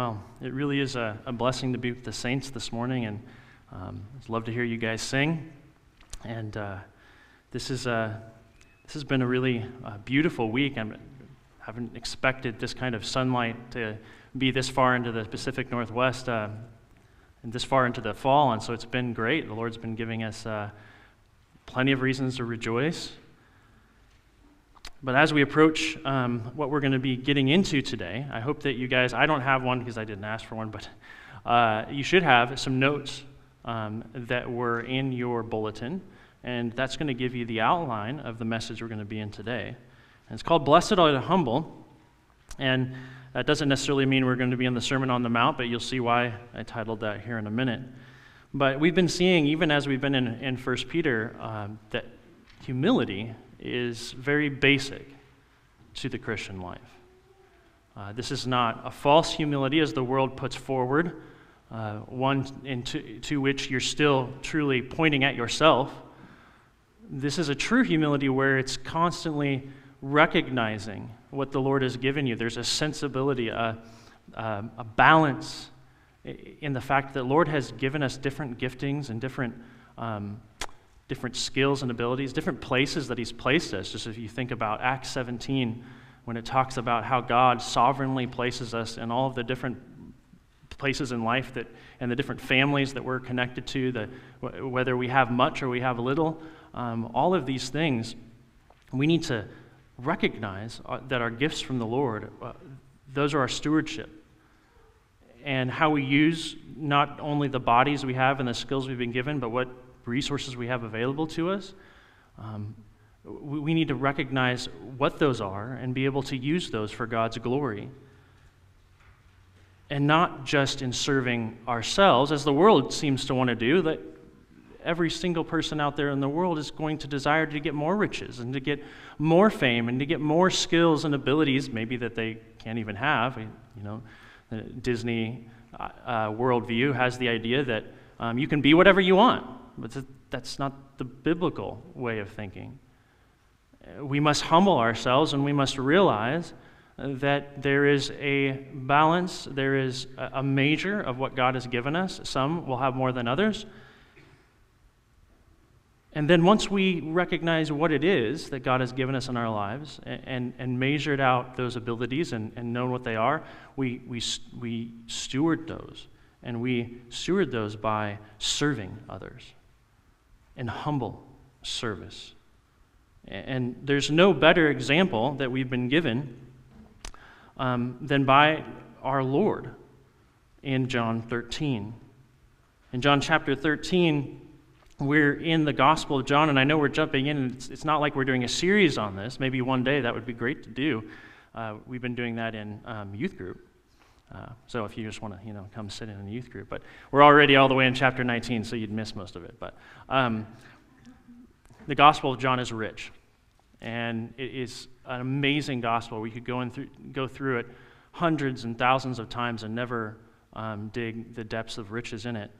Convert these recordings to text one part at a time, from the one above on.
Well, it really is a, a blessing to be with the saints this morning, and um, I'd love to hear you guys sing. And uh, this is a, this has been a really uh, beautiful week. I haven't expected this kind of sunlight to be this far into the Pacific Northwest uh, and this far into the fall, and so it's been great. The Lord's been giving us uh, plenty of reasons to rejoice. But as we approach um, what we're going to be getting into today, I hope that you guys, I don't have one because I didn't ask for one, but uh, you should have some notes um, that were in your bulletin, and that's going to give you the outline of the message we're going to be in today. And it's called Blessed Are the Humble, and that doesn't necessarily mean we're going to be in the Sermon on the Mount, but you'll see why I titled that here in a minute. But we've been seeing, even as we've been in, in 1 Peter, uh, that humility is very basic to the Christian life. Uh, this is not a false humility as the world puts forward, uh, one into to which you're still truly pointing at yourself. This is a true humility where it's constantly recognizing what the Lord has given you. There's a sensibility, a, a, a balance in the fact that the Lord has given us different giftings and different um, different skills and abilities, different places that He's placed us. Just if you think about Acts 17, when it talks about how God sovereignly places us in all of the different places in life that, and the different families that we're connected to, the, whether we have much or we have little, um, all of these things, we need to recognize uh, that our gifts from the Lord, uh, those are our stewardship. And how we use not only the bodies we have and the skills we've been given, but what resources we have available to us, um, we, we need to recognize what those are and be able to use those for God's glory. And not just in serving ourselves, as the world seems to want to do, that every single person out there in the world is going to desire to get more riches and to get more fame and to get more skills and abilities, maybe that they can't even have. You know, the Disney uh, uh worldview has the idea that um, you can be whatever you want. But that's not the biblical way of thinking. We must humble ourselves and we must realize that there is a balance, there is a measure of what God has given us. Some will have more than others. And then once we recognize what it is that God has given us in our lives and, and, measured out those abilities and, and known what they are, we, we, we steward those. And we steward those by serving others and humble service. And there's no better example that we've been given um, than by our Lord in John 13. In John chapter 13, we're in the Gospel of John, and I know we're jumping in, and it's, it's not like we're doing a series on this. Maybe one day that would be great to do. Uh, we've been doing that in um, youth group. Uh, so if you just want to, you know, come sit in a youth group, but we're already all the way in chapter 19, so you'd miss most of it. But um, the Gospel of John is rich, and it is an amazing gospel. We could go in through, go through it hundreds and thousands of times and never um, dig the depths of riches in it.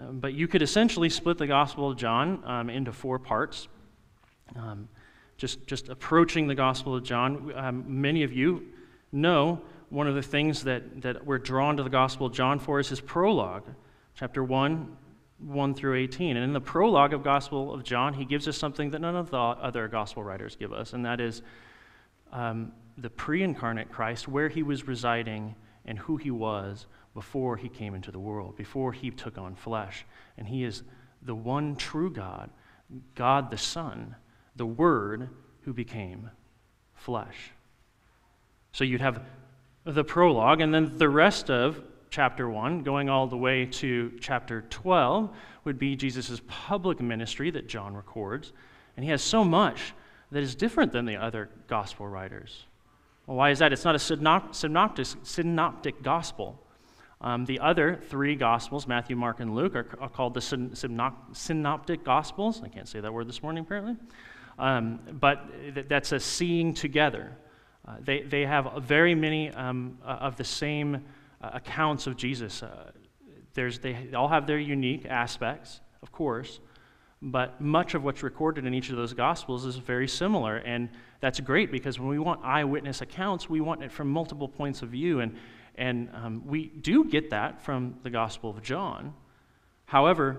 Um, but you could essentially split the Gospel of John um, into four parts. Um, just, just approaching the Gospel of John, um, many of you know one of the things that, that we're drawn to the Gospel of John for is his prologue, chapter 1, 1 through 18. And in the prologue of Gospel of John, he gives us something that none of the other Gospel writers give us, and that is um, the pre incarnate Christ, where he was residing and who he was before he came into the world, before he took on flesh. And he is the one true God, God the Son, the Word who became flesh. So you'd have the prologue, and then the rest of chapter 1, going all the way to chapter 12, would be Jesus' public ministry that John records. And he has so much that is different than the other gospel writers. Well, why is that? It's not a synoptic, synoptic gospel. Um, the other three gospels, Matthew, Mark, and Luke, are, are called the synoptic gospels. I can't say that word this morning, apparently. Um, but that's a seeing together. Uh, they, they have very many um, uh, of the same uh, accounts of Jesus. Uh, there's, they all have their unique aspects, of course, but much of what's recorded in each of those Gospels is very similar. And that's great because when we want eyewitness accounts, we want it from multiple points of view. And, And um, we do get that from the Gospel of John. However,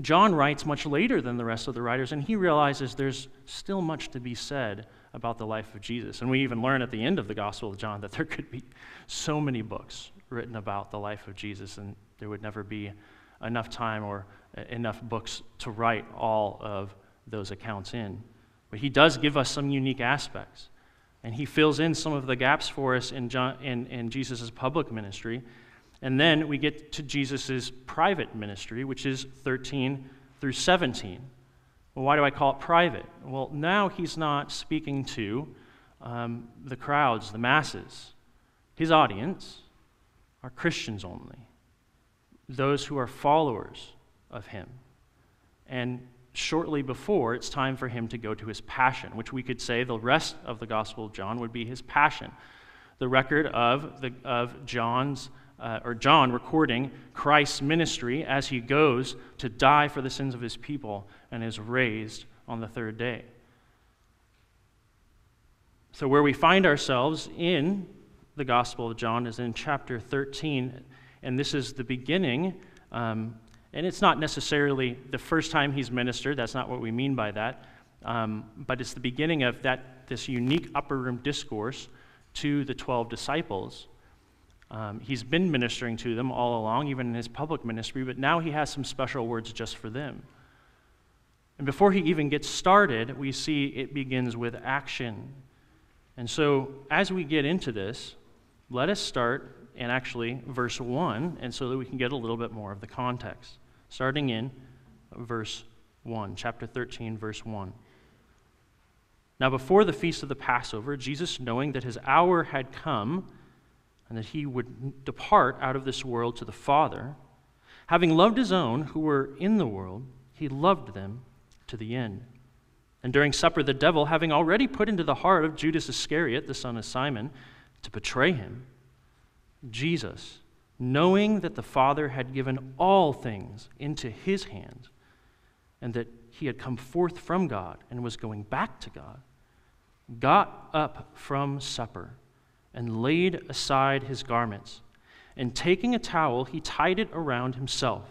John writes much later than the rest of the writers, and he realizes there's still much to be said about the life of Jesus. And we even learn at the end of the Gospel of John that there could be so many books written about the life of Jesus, and there would never be enough time or enough books to write all of those accounts in. But he does give us some unique aspects. And he fills in some of the gaps for us in, in, in Jesus' public ministry. And then we get to Jesus' private ministry, which is 13 through 17. Well, why do I call it private? Well, now he's not speaking to um, the crowds, the masses. His audience are Christians only, those who are followers of him. And shortly before, it's time for him to go to his passion, which we could say the rest of the Gospel of John would be his passion. The record of, the, of John's, uh, or John recording Christ's ministry as he goes to die for the sins of his people and is raised on the third day. So, where we find ourselves in the Gospel of John is in chapter 13, and this is the beginning um, and it's not necessarily the first time he's ministered, that's not what we mean by that. Um, but it's the beginning of that, this unique upper room discourse to the 12 disciples. Um, he's been ministering to them all along, even in his public ministry, but now he has some special words just for them. And before he even gets started, we see it begins with action. And so, as we get into this, let us start in actually verse 1, and so that we can get a little bit more of the context starting in verse 1, chapter 13, verse 1. Now, before the feast of the Passover, Jesus, knowing that his hour had come and that he would depart out of this world to the Father, having loved his own who were in the world, he loved them to the end. And during supper, the devil, having already put into the heart of Judas Iscariot, the son of Simon, to betray him, Jesus, knowing that the Father had given all things into his hands, and that he had come forth from God and was going back to God, got up from supper and laid aside his garments, and taking a towel, he tied it around himself.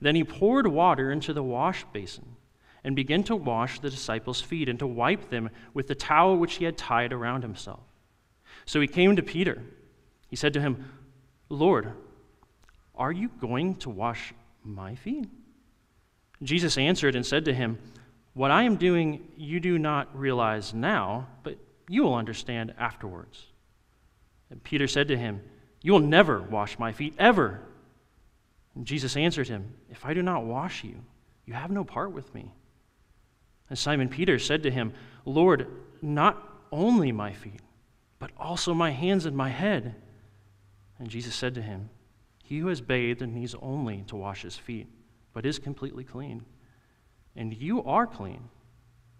Then he poured water into the wash basin and began to wash the disciples' feet and to wipe them with the towel which he had tied around himself. So he came to Peter. He said to him, Lord, are you going to wash my feet? Jesus answered and said to him, What I am doing you do not realize now, but you will understand afterwards. And Peter said to him, You will never wash my feet, ever. And Jesus answered him, If I do not wash you, you have no part with me. And Simon Peter said to him, Lord, not only my feet, but also my hands and my head. And Jesus said to him, He who has bathed and needs only to wash his feet, but is completely clean. And you are clean,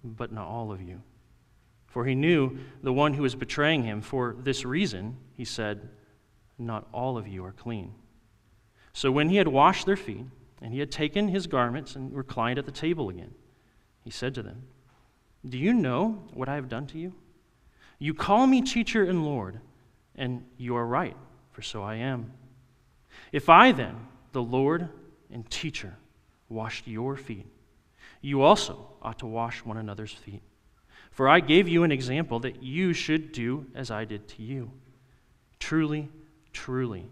but not all of you. For he knew the one who was betraying him. For this reason, he said, Not all of you are clean. So when he had washed their feet, and he had taken his garments and reclined at the table again, he said to them, Do you know what I have done to you? You call me teacher and Lord, and you are right for so I am. If I then, the Lord and teacher, washed your feet, you also ought to wash one another's feet. For I gave you an example that you should do as I did to you. Truly, truly,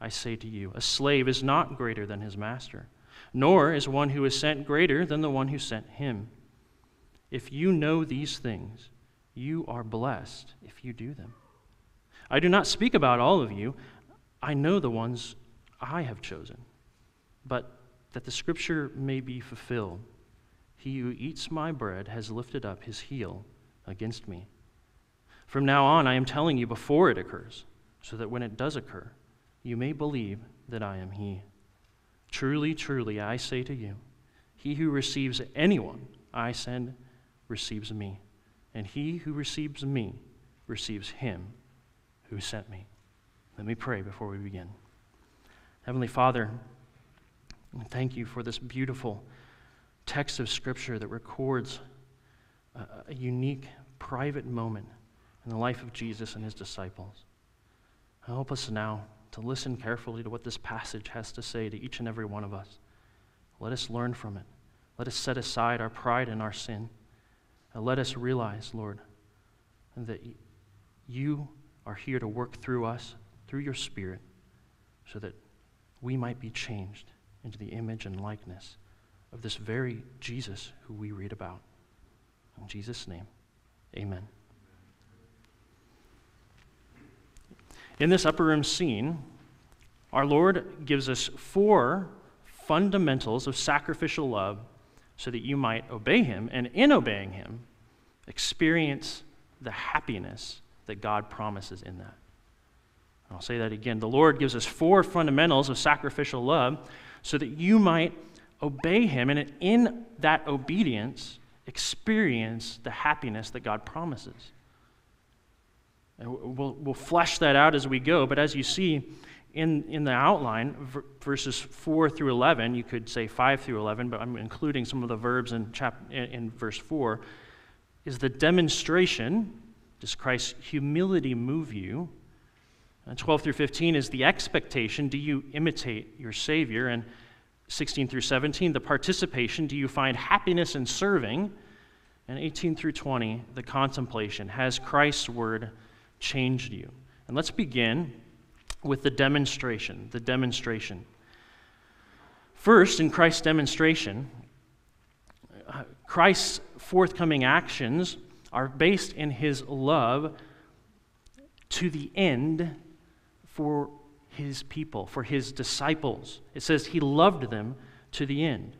I say to you, a slave is not greater than his master, nor is one who is sent greater than the one who sent him. If you know these things, you are blessed if you do them. I do not speak about all of you. I know the ones I have chosen. But that the scripture may be fulfilled He who eats my bread has lifted up his heel against me. From now on, I am telling you before it occurs, so that when it does occur, you may believe that I am He. Truly, truly, I say to you, he who receives anyone I send receives me, and he who receives me receives him who sent me. Let me pray before we begin. Heavenly Father, thank you for this beautiful text of Scripture that records a, a unique, private moment in the life of Jesus and his disciples. Help us now to listen carefully to what this passage has to say to each and every one of us. Let us learn from it. Let us set aside our pride and our sin. And let us realize, Lord, that you are here to work through us, through your Spirit, so that we might be changed into the image and likeness of this very Jesus who we read about. In Jesus' name, amen. In this upper room scene, our Lord gives us four fundamentals of sacrificial love so that you might obey Him, and in obeying Him, experience the happiness that God promises in that. I'll say that again. The Lord gives us four fundamentals of sacrificial love so that you might obey Him, and in that obedience, experience the happiness that God promises. And we'll, we'll flesh that out as we go, but as you see in, in the outline, v- verses 4 through 11, you could say 5 through 11, but I'm including some of the verbs in, chap- in, in verse 4, is the demonstration. Does Christ's humility move you? And 12 through 15 is the expectation. Do you imitate your Savior? And 16 through 17, the participation. Do you find happiness in serving? And 18 through 20, the contemplation. Has Christ's word changed you? And let's begin with the demonstration. The demonstration. First, in Christ's demonstration, uh, Christ's forthcoming actions are based in his love to the end for his people, for his disciples. It says he loved them to the end.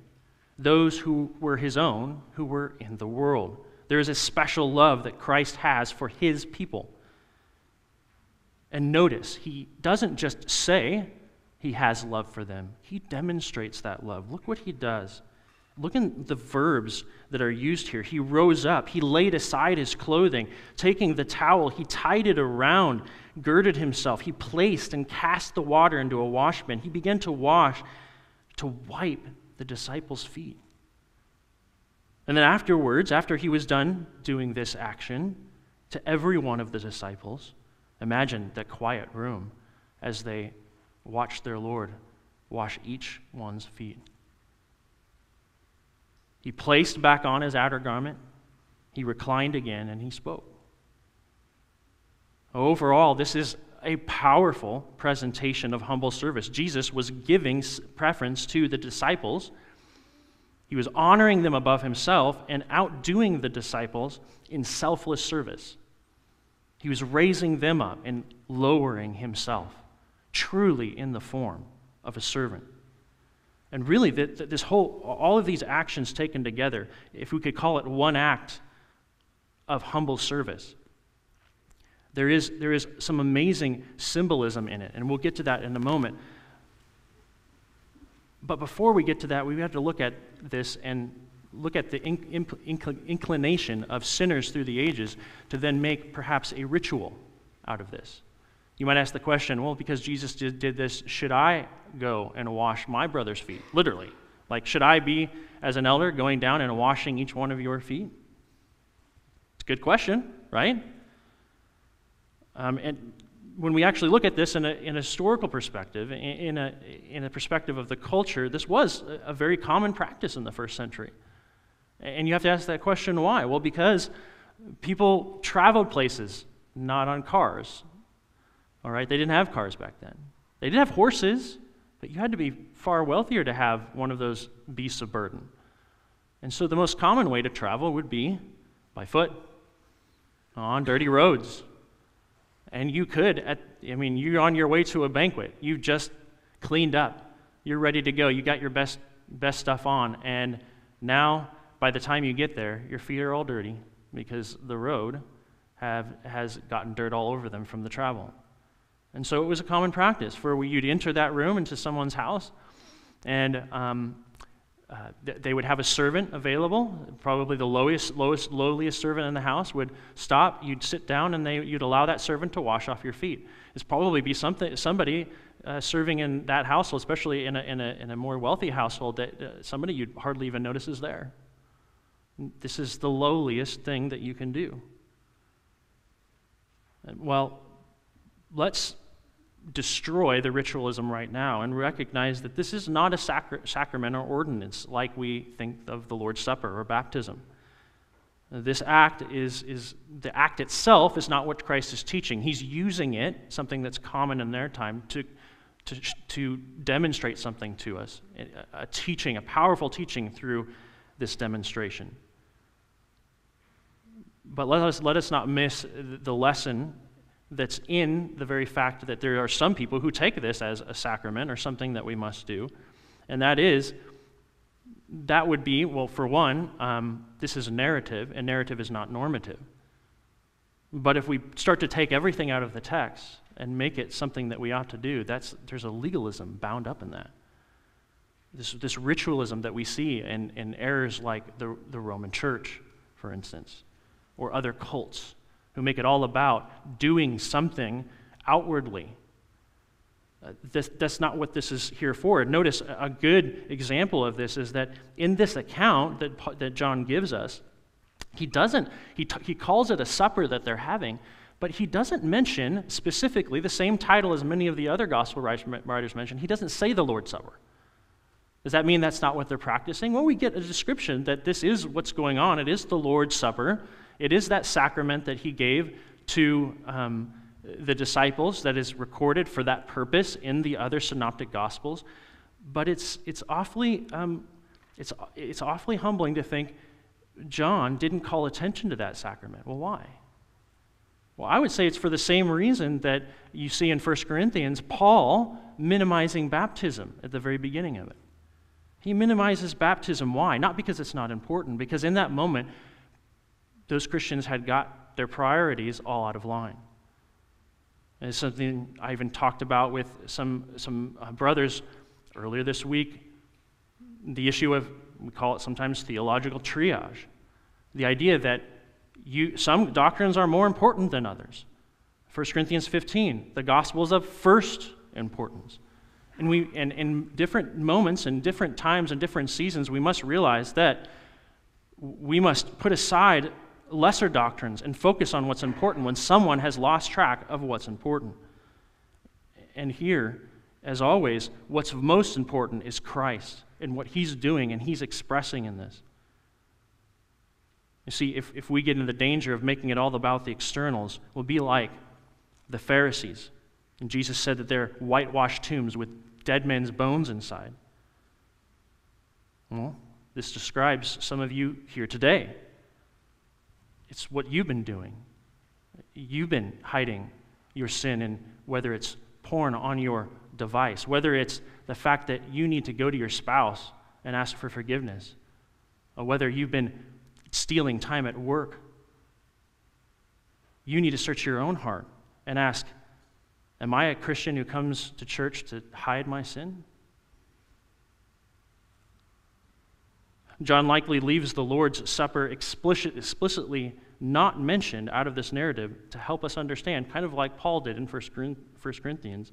Those who were his own, who were in the world. There is a special love that Christ has for his people. And notice, he doesn't just say he has love for them, he demonstrates that love. Look what he does. Look at the verbs that are used here. He rose up, he laid aside his clothing, taking the towel, he tied it around, girded himself, he placed and cast the water into a washbin. He began to wash, to wipe the disciples' feet. And then afterwards, after he was done doing this action, to every one of the disciples, Imagine that quiet room as they watched their Lord wash each one's feet. He placed back on his outer garment, he reclined again, and he spoke. Overall, this is a powerful presentation of humble service. Jesus was giving preference to the disciples. He was honoring them above himself and outdoing the disciples in selfless service. He was raising them up and lowering himself, truly in the form of a servant. And really, this whole, all of these actions taken together, if we could call it one act of humble service, there is, there is some amazing symbolism in it, and we'll get to that in a moment. But before we get to that, we have to look at this and look at the inclination of sinners through the ages to then make perhaps a ritual out of this. You might ask the question, well, because Jesus did, did this, should I go and wash my brother's feet? Literally. Like, should I be, as an elder, going down and washing each one of your feet? It's a good question, right? Um, and when we actually look at this in a, in a historical perspective, in a, in a perspective of the culture, this was a very common practice in the first century. And you have to ask that question why? Well, because people traveled places not on cars. All right, they didn't have cars back then. They didn't have horses, but you had to be far wealthier to have one of those beasts of burden. And so the most common way to travel would be by foot on dirty roads. And you could, at, I mean, you're on your way to a banquet. You've just cleaned up. You're ready to go. You got your best, best stuff on. And now by the time you get there, your feet are all dirty because the road have, has gotten dirt all over them from the travel. And so it was a common practice for you'd enter that room into someone's house, and um, uh, they would have a servant available. Probably the lowest, lowest, lowliest servant in the house would stop. You'd sit down, and they, you'd allow that servant to wash off your feet. It's probably be something, somebody uh, serving in that household, especially in a, in a, in a more wealthy household, that uh, somebody you'd hardly even notice is there. This is the lowliest thing that you can do. Well, let's destroy the ritualism right now and recognize that this is not a sacra- sacrament or ordinance like we think of the Lord's Supper or baptism. This act is, is the act itself is not what Christ is teaching. He's using it, something that's common in their time, to, to, to demonstrate something to us, a, a teaching, a powerful teaching through this demonstration. But let us, let us not miss the lesson that's in the very fact that there are some people who take this as a sacrament or something that we must do. And that is, that would be, well, for one, um, this is a narrative, and narrative is not normative. But if we start to take everything out of the text and make it something that we ought to do, that's, there's a legalism bound up in that. This, this ritualism that we see in, in errors like the, the Roman Church, for instance, or other cults who make it all about doing something outwardly. Uh, this, that's not what this is here for. Notice a good example of this is that in this account that, that John gives us, he doesn't, he, t- he calls it a supper that they're having, but he doesn't mention specifically the same title as many of the other gospel writers mention. He doesn't say the Lord's Supper. Does that mean that's not what they're practicing? Well, we get a description that this is what's going on. It is the Lord's Supper. It is that sacrament that he gave to um, the disciples that is recorded for that purpose in the other synoptic gospels. But it's, it's, awfully, um, it's, it's awfully humbling to think John didn't call attention to that sacrament. Well, why? Well, I would say it's for the same reason that you see in 1 Corinthians Paul minimizing baptism at the very beginning of it. He minimizes baptism. Why? Not because it's not important, because in that moment, those Christians had got their priorities all out of line. And it's something I even talked about with some, some uh, brothers earlier this week. The issue of, we call it sometimes theological triage. The idea that you, some doctrines are more important than others. 1 Corinthians 15, the gospel is of first importance. And we, and in different moments and different times and different seasons, we must realize that we must put aside lesser doctrines and focus on what's important when someone has lost track of what's important. And here, as always, what's most important is Christ and what he's doing and he's expressing in this. You see, if, if we get into the danger of making it all about the externals, we'll be like the Pharisees. And Jesus said that they're whitewashed tombs with dead men's bones inside. Well, this describes some of you here today. It's what you've been doing. You've been hiding your sin, and whether it's porn on your device, whether it's the fact that you need to go to your spouse and ask for forgiveness, or whether you've been stealing time at work, you need to search your own heart and ask Am I a Christian who comes to church to hide my sin? John likely leaves the Lord's Supper explicit, explicitly not mentioned out of this narrative to help us understand, kind of like Paul did in 1 Corinthians,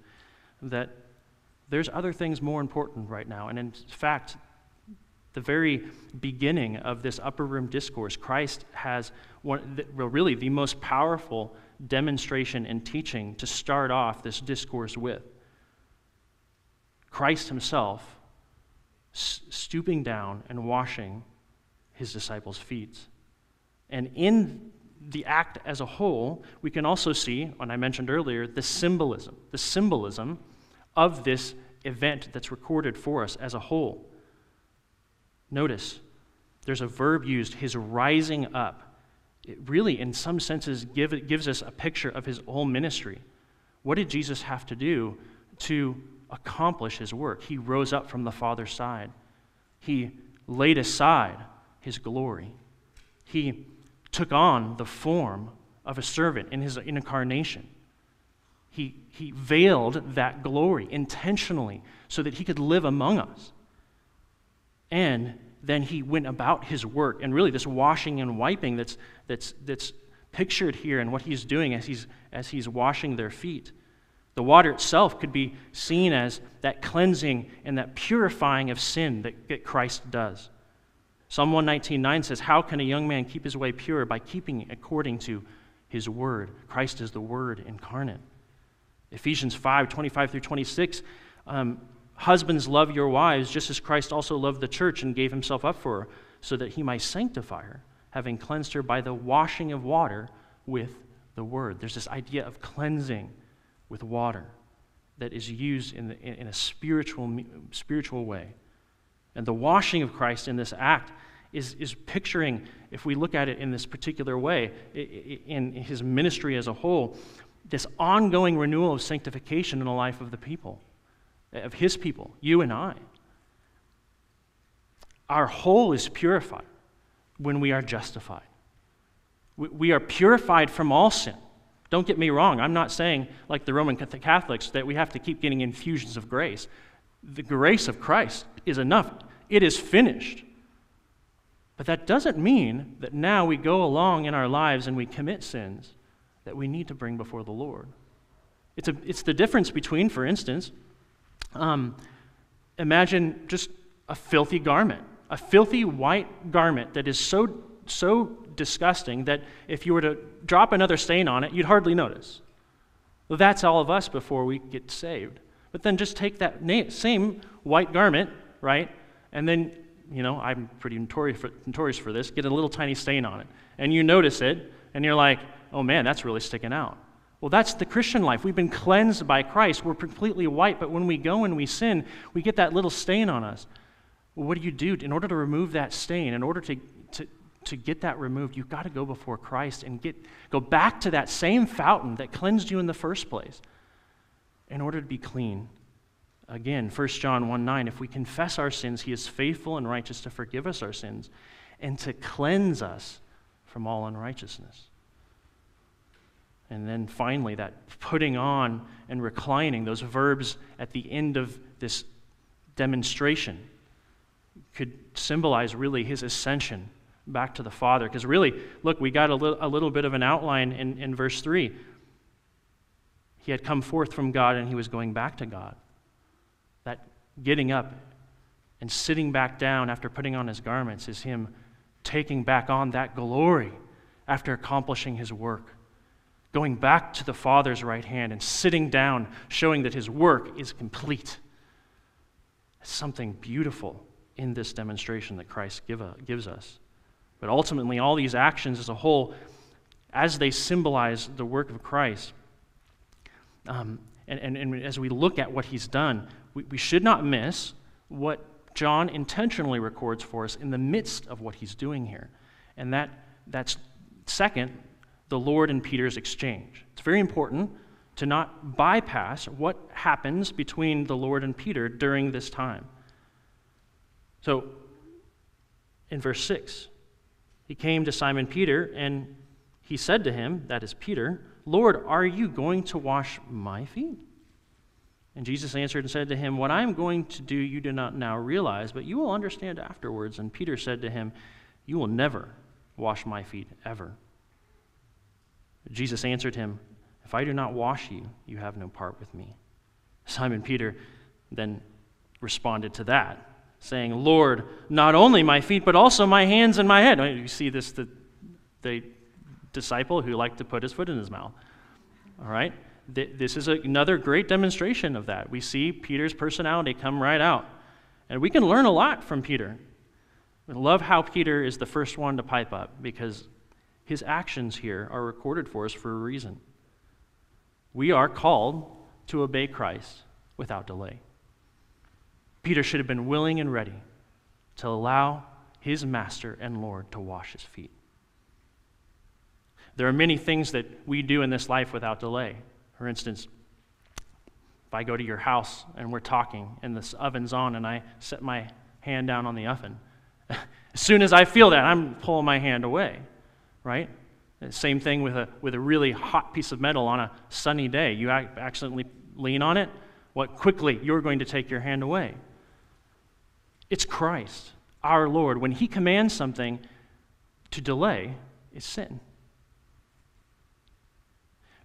that there's other things more important right now. And in fact, the very beginning of this upper room discourse, Christ has one, really the most powerful demonstration and teaching to start off this discourse with. Christ himself stooping down and washing his disciples' feet. And in the act as a whole, we can also see, when I mentioned earlier, the symbolism, the symbolism of this event that's recorded for us as a whole. Notice, there's a verb used, his rising up. It really, in some senses, give, gives us a picture of his whole ministry. What did Jesus have to do to accomplish his work. He rose up from the Father's side. He laid aside his glory. He took on the form of a servant in his incarnation. He, he veiled that glory intentionally so that he could live among us. And then he went about his work. And really, this washing and wiping that's, that's, that's pictured here and what he's doing as he's, as he's washing their feet the water itself could be seen as that cleansing and that purifying of sin that, Christ does. Psalm 119.9 says, How can a young man keep his way pure? By keeping according to his word. Christ is the word incarnate. Ephesians 5 25 through 26. Um, Husbands, love your wives, just as Christ also loved the church and gave himself up for her, so that he might sanctify her, having cleansed her by the washing of water with the word. There's this idea of cleansing with water that is used in, in a spiritual, spiritual way. And the washing of Christ in this act is, is picturing, if we look at it in this particular way, in his ministry as a whole, this ongoing renewal of sanctification in the life of the people of his people, you and I. Our whole is purified when we are justified. We are purified from all sin. Don't get me wrong, I'm not saying, like the Roman Catholics, that we have to keep getting infusions of grace. The grace of Christ is enough, it is finished. But that doesn't mean that now we go along in our lives and we commit sins that we need to bring before the Lord. It's, a, it's the difference between, for instance, um, imagine just a filthy garment, a filthy white garment that is so, so disgusting that if you were to drop another stain on it, you'd hardly notice. Well, that's all of us before we get saved. But then just take that same white garment, right? And then, you know, I'm pretty notorious for, notorious for this, get a little tiny stain on it. And you notice it, and you're like, oh man, that's really sticking out. Well, that's the Christian life. We've been cleansed by Christ. We're completely white, but when we go and we sin, we get that little stain on us. Well, what do you do? In order to remove that stain, in order to, to, get that removed, you've got to go before Christ and get, go back to that same fountain that cleansed you in the first place in order to be clean. Again, 1 John 1 9, if we confess our sins, he is faithful and righteous to forgive us our sins and to cleanse us from all unrighteousness. And then finally, that putting on and reclining, those verbs at the end of this demonstration, could symbolize really his ascension back to the Father. Because really, look, we got a little, a little bit of an outline in, in verse 3. He had come forth from God and he was going back to God. That getting up and sitting back down after putting on his garments is him taking back on that glory after accomplishing his work going back to the Father's right hand and sitting down, showing that his work is complete. something beautiful in this demonstration that Christ give a, gives us. But ultimately, all these actions as a whole, as they symbolize the work of Christ, um, and, and, and, as we look at what he's done, we, we should not miss what John intentionally records for us in the midst of what he's doing here. And that, that's second, the Lord and Peter's exchange. It's very important to not bypass what happens between the Lord and Peter during this time. So, in verse 6, he came to Simon Peter and he said to him, that is Peter, Lord, are you going to wash my feet? And Jesus answered and said to him, What I am going to do you do not now realize, but you will understand afterwards. And Peter said to him, You will never wash my feet, ever. Jesus answered him, If I do not wash you, you have no part with me. Simon Peter then responded to that, saying, Lord, not only my feet, but also my hands and my head. You see this, the, the disciple who liked to put his foot in his mouth. All right? This is another great demonstration of that. We see Peter's personality come right out. And we can learn a lot from Peter. I love how Peter is the first one to pipe up because his actions here are recorded for us for a reason. We are called to obey Christ without delay. Peter should have been willing and ready to allow his master and Lord to wash his feet. There are many things that we do in this life without delay. For instance, if I go to your house and we're talking and this oven's on and I set my hand down on the oven, as soon as I feel that, I'm pulling my hand away right? Same thing with a, with a really hot piece of metal on a sunny day. You accidentally lean on it, what quickly you're going to take your hand away. It's Christ, our Lord. When He commands something to delay, is sin.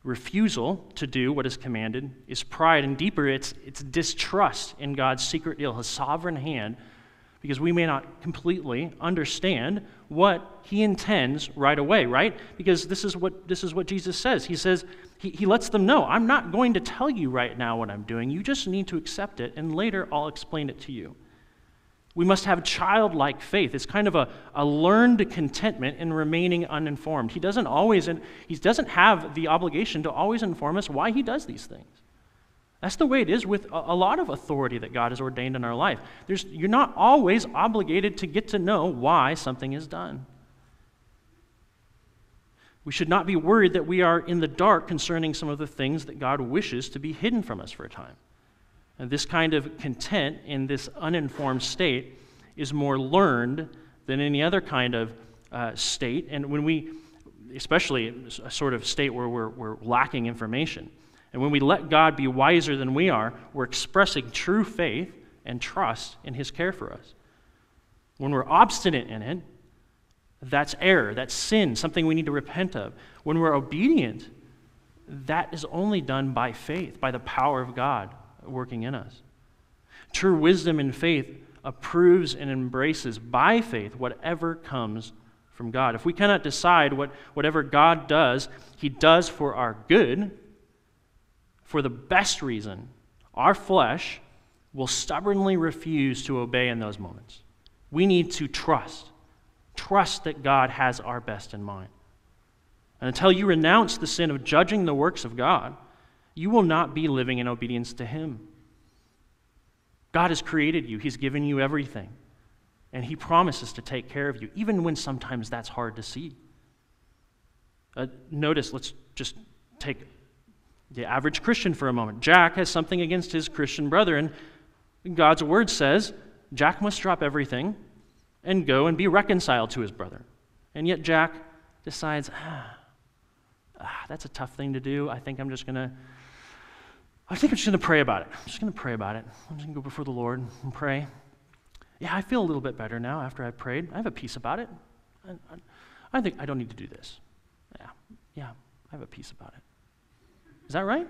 Refusal to do what is commanded is pride, and deeper, it's, it's distrust in God's secret deal, His sovereign hand because we may not completely understand what he intends right away, right? Because this is what, this is what Jesus says. He says, he, he lets them know, I'm not going to tell you right now what I'm doing. You just need to accept it, and later I'll explain it to you. We must have childlike faith. It's kind of a, a learned contentment in remaining uninformed. He doesn't always, he doesn't have the obligation to always inform us why he does these things. That's the way it is with a, a lot of authority that God has ordained in our life. There's, you're not always obligated to get to know why something is done. We should not be worried that we are in the dark concerning some of the things that God wishes to be hidden from us for a time. And this kind of content in this uninformed state is more learned than any other kind of uh, state. And when we, especially a sort of state where we're, we're lacking information, and when we let God be wiser than we are, we're expressing true faith and trust in His care for us. When we're obstinate in it, that's error, that's sin, something we need to repent of. When we're obedient, that is only done by faith, by the power of God working in us. True wisdom and faith approves and embraces by faith whatever comes from God. If we cannot decide what whatever God does, He does for our good, for the best reason, our flesh will stubbornly refuse to obey in those moments. We need to trust. Trust that God has our best in mind. And until you renounce the sin of judging the works of God, you will not be living in obedience to Him. God has created you, He's given you everything, and He promises to take care of you, even when sometimes that's hard to see. Uh, notice, let's just take the average Christian for a moment. Jack has something against his Christian brother, and God's word says Jack must drop everything and go and be reconciled to his brother. And yet Jack decides, ah, ah that's a tough thing to do. I think I'm just going to I think I'm just going to pray about it. I'm just going to pray about it. I'm just going to go before the Lord and pray. Yeah, I feel a little bit better now after I've prayed. I have a peace about it. I, I, I think I don't need to do this. Yeah, yeah, I have a peace about it. Is that right?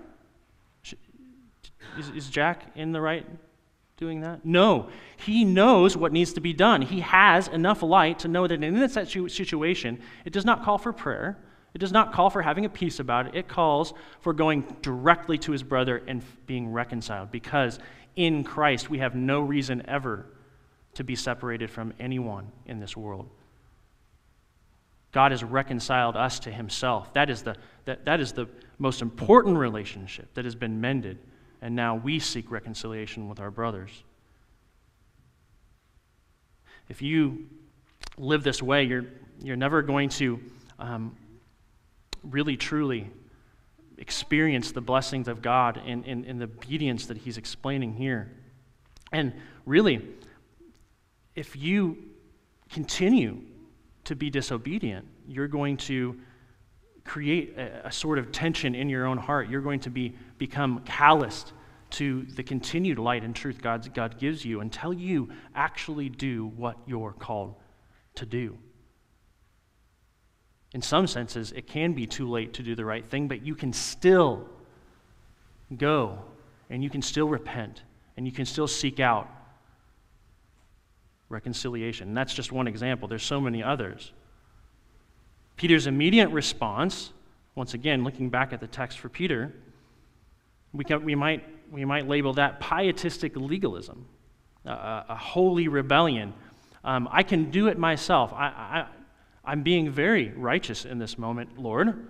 Is, is Jack in the right doing that? No. He knows what needs to be done. He has enough light to know that in this situation, it does not call for prayer. It does not call for having a peace about it. It calls for going directly to his brother and being reconciled because in Christ we have no reason ever to be separated from anyone in this world. God has reconciled us to himself. That is the, that, that is the most important relationship that has been mended, and now we seek reconciliation with our brothers. If you live this way, you're, you're never going to um, really truly experience the blessings of God and, in, in the obedience that he's explaining here. And really, if you continue to be disobedient, you're going to create a, a, sort of tension in your own heart. You're going to be, become calloused to the continued light and truth God, God gives you until you actually do what you're called to do in some senses, it can be too late to do the right thing, but you can still go and you can still repent and you can still seek out reconciliation. And that's just one example. There's so many others. Peter's immediate response, once again, looking back at the text for Peter, we, can, we, might, we might label that pietistic legalism, a, a holy rebellion. Um, I can do it myself. I, I, I'm being very righteous in this moment, Lord.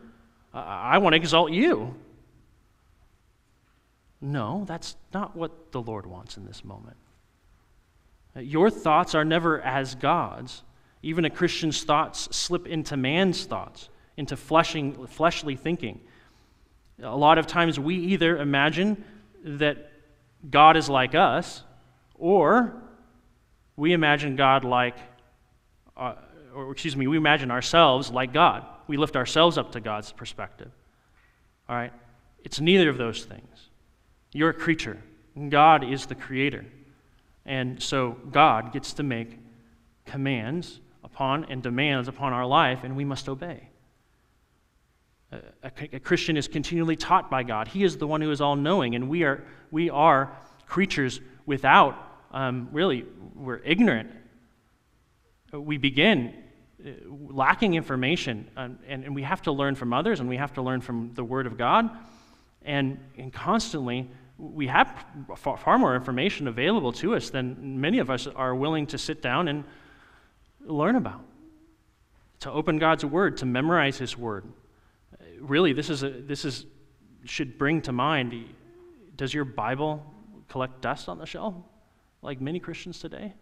I want to exalt you. No, that's not what the Lord wants in this moment. Your thoughts are never as God's. Even a Christian's thoughts slip into man's thoughts, into fleshing, fleshly thinking. A lot of times we either imagine that God is like us, or we imagine God like uh, or excuse me, we imagine ourselves like God. We lift ourselves up to God's perspective. All right? It's neither of those things. You're a creature, God is the creator. And so God gets to make commands upon and demands upon our life, and we must obey. A, a, Christian is continually taught by God. He is the one who is all knowing, and we are, we are creatures without um, really, we're ignorant. We begin Uh, lacking information, and, and we have to learn from others, and we have to learn from the Word of God. And, and constantly, we have far, far more information available to us than many of us are willing to sit down and learn about. To open God's Word, to memorize His Word. Uh, really, this, is a, this is, should bring to mind does your Bible collect dust on the shelf like many Christians today?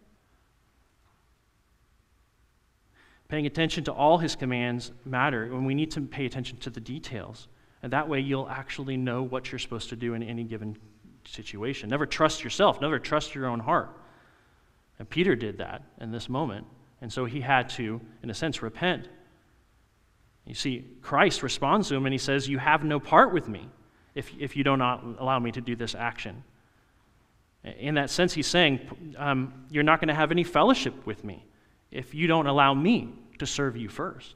Paying attention to all his commands matter, and we need to pay attention to the details. And that way you'll actually know what you're supposed to do in any given situation. Never trust yourself, never trust your own heart. And Peter did that in this moment. And so he had to, in a sense, repent. You see, Christ responds to him and he says, You have no part with me if, if you do not allow me to do this action. In that sense, he's saying, um, You're not going to have any fellowship with me if you don't allow me to serve you first.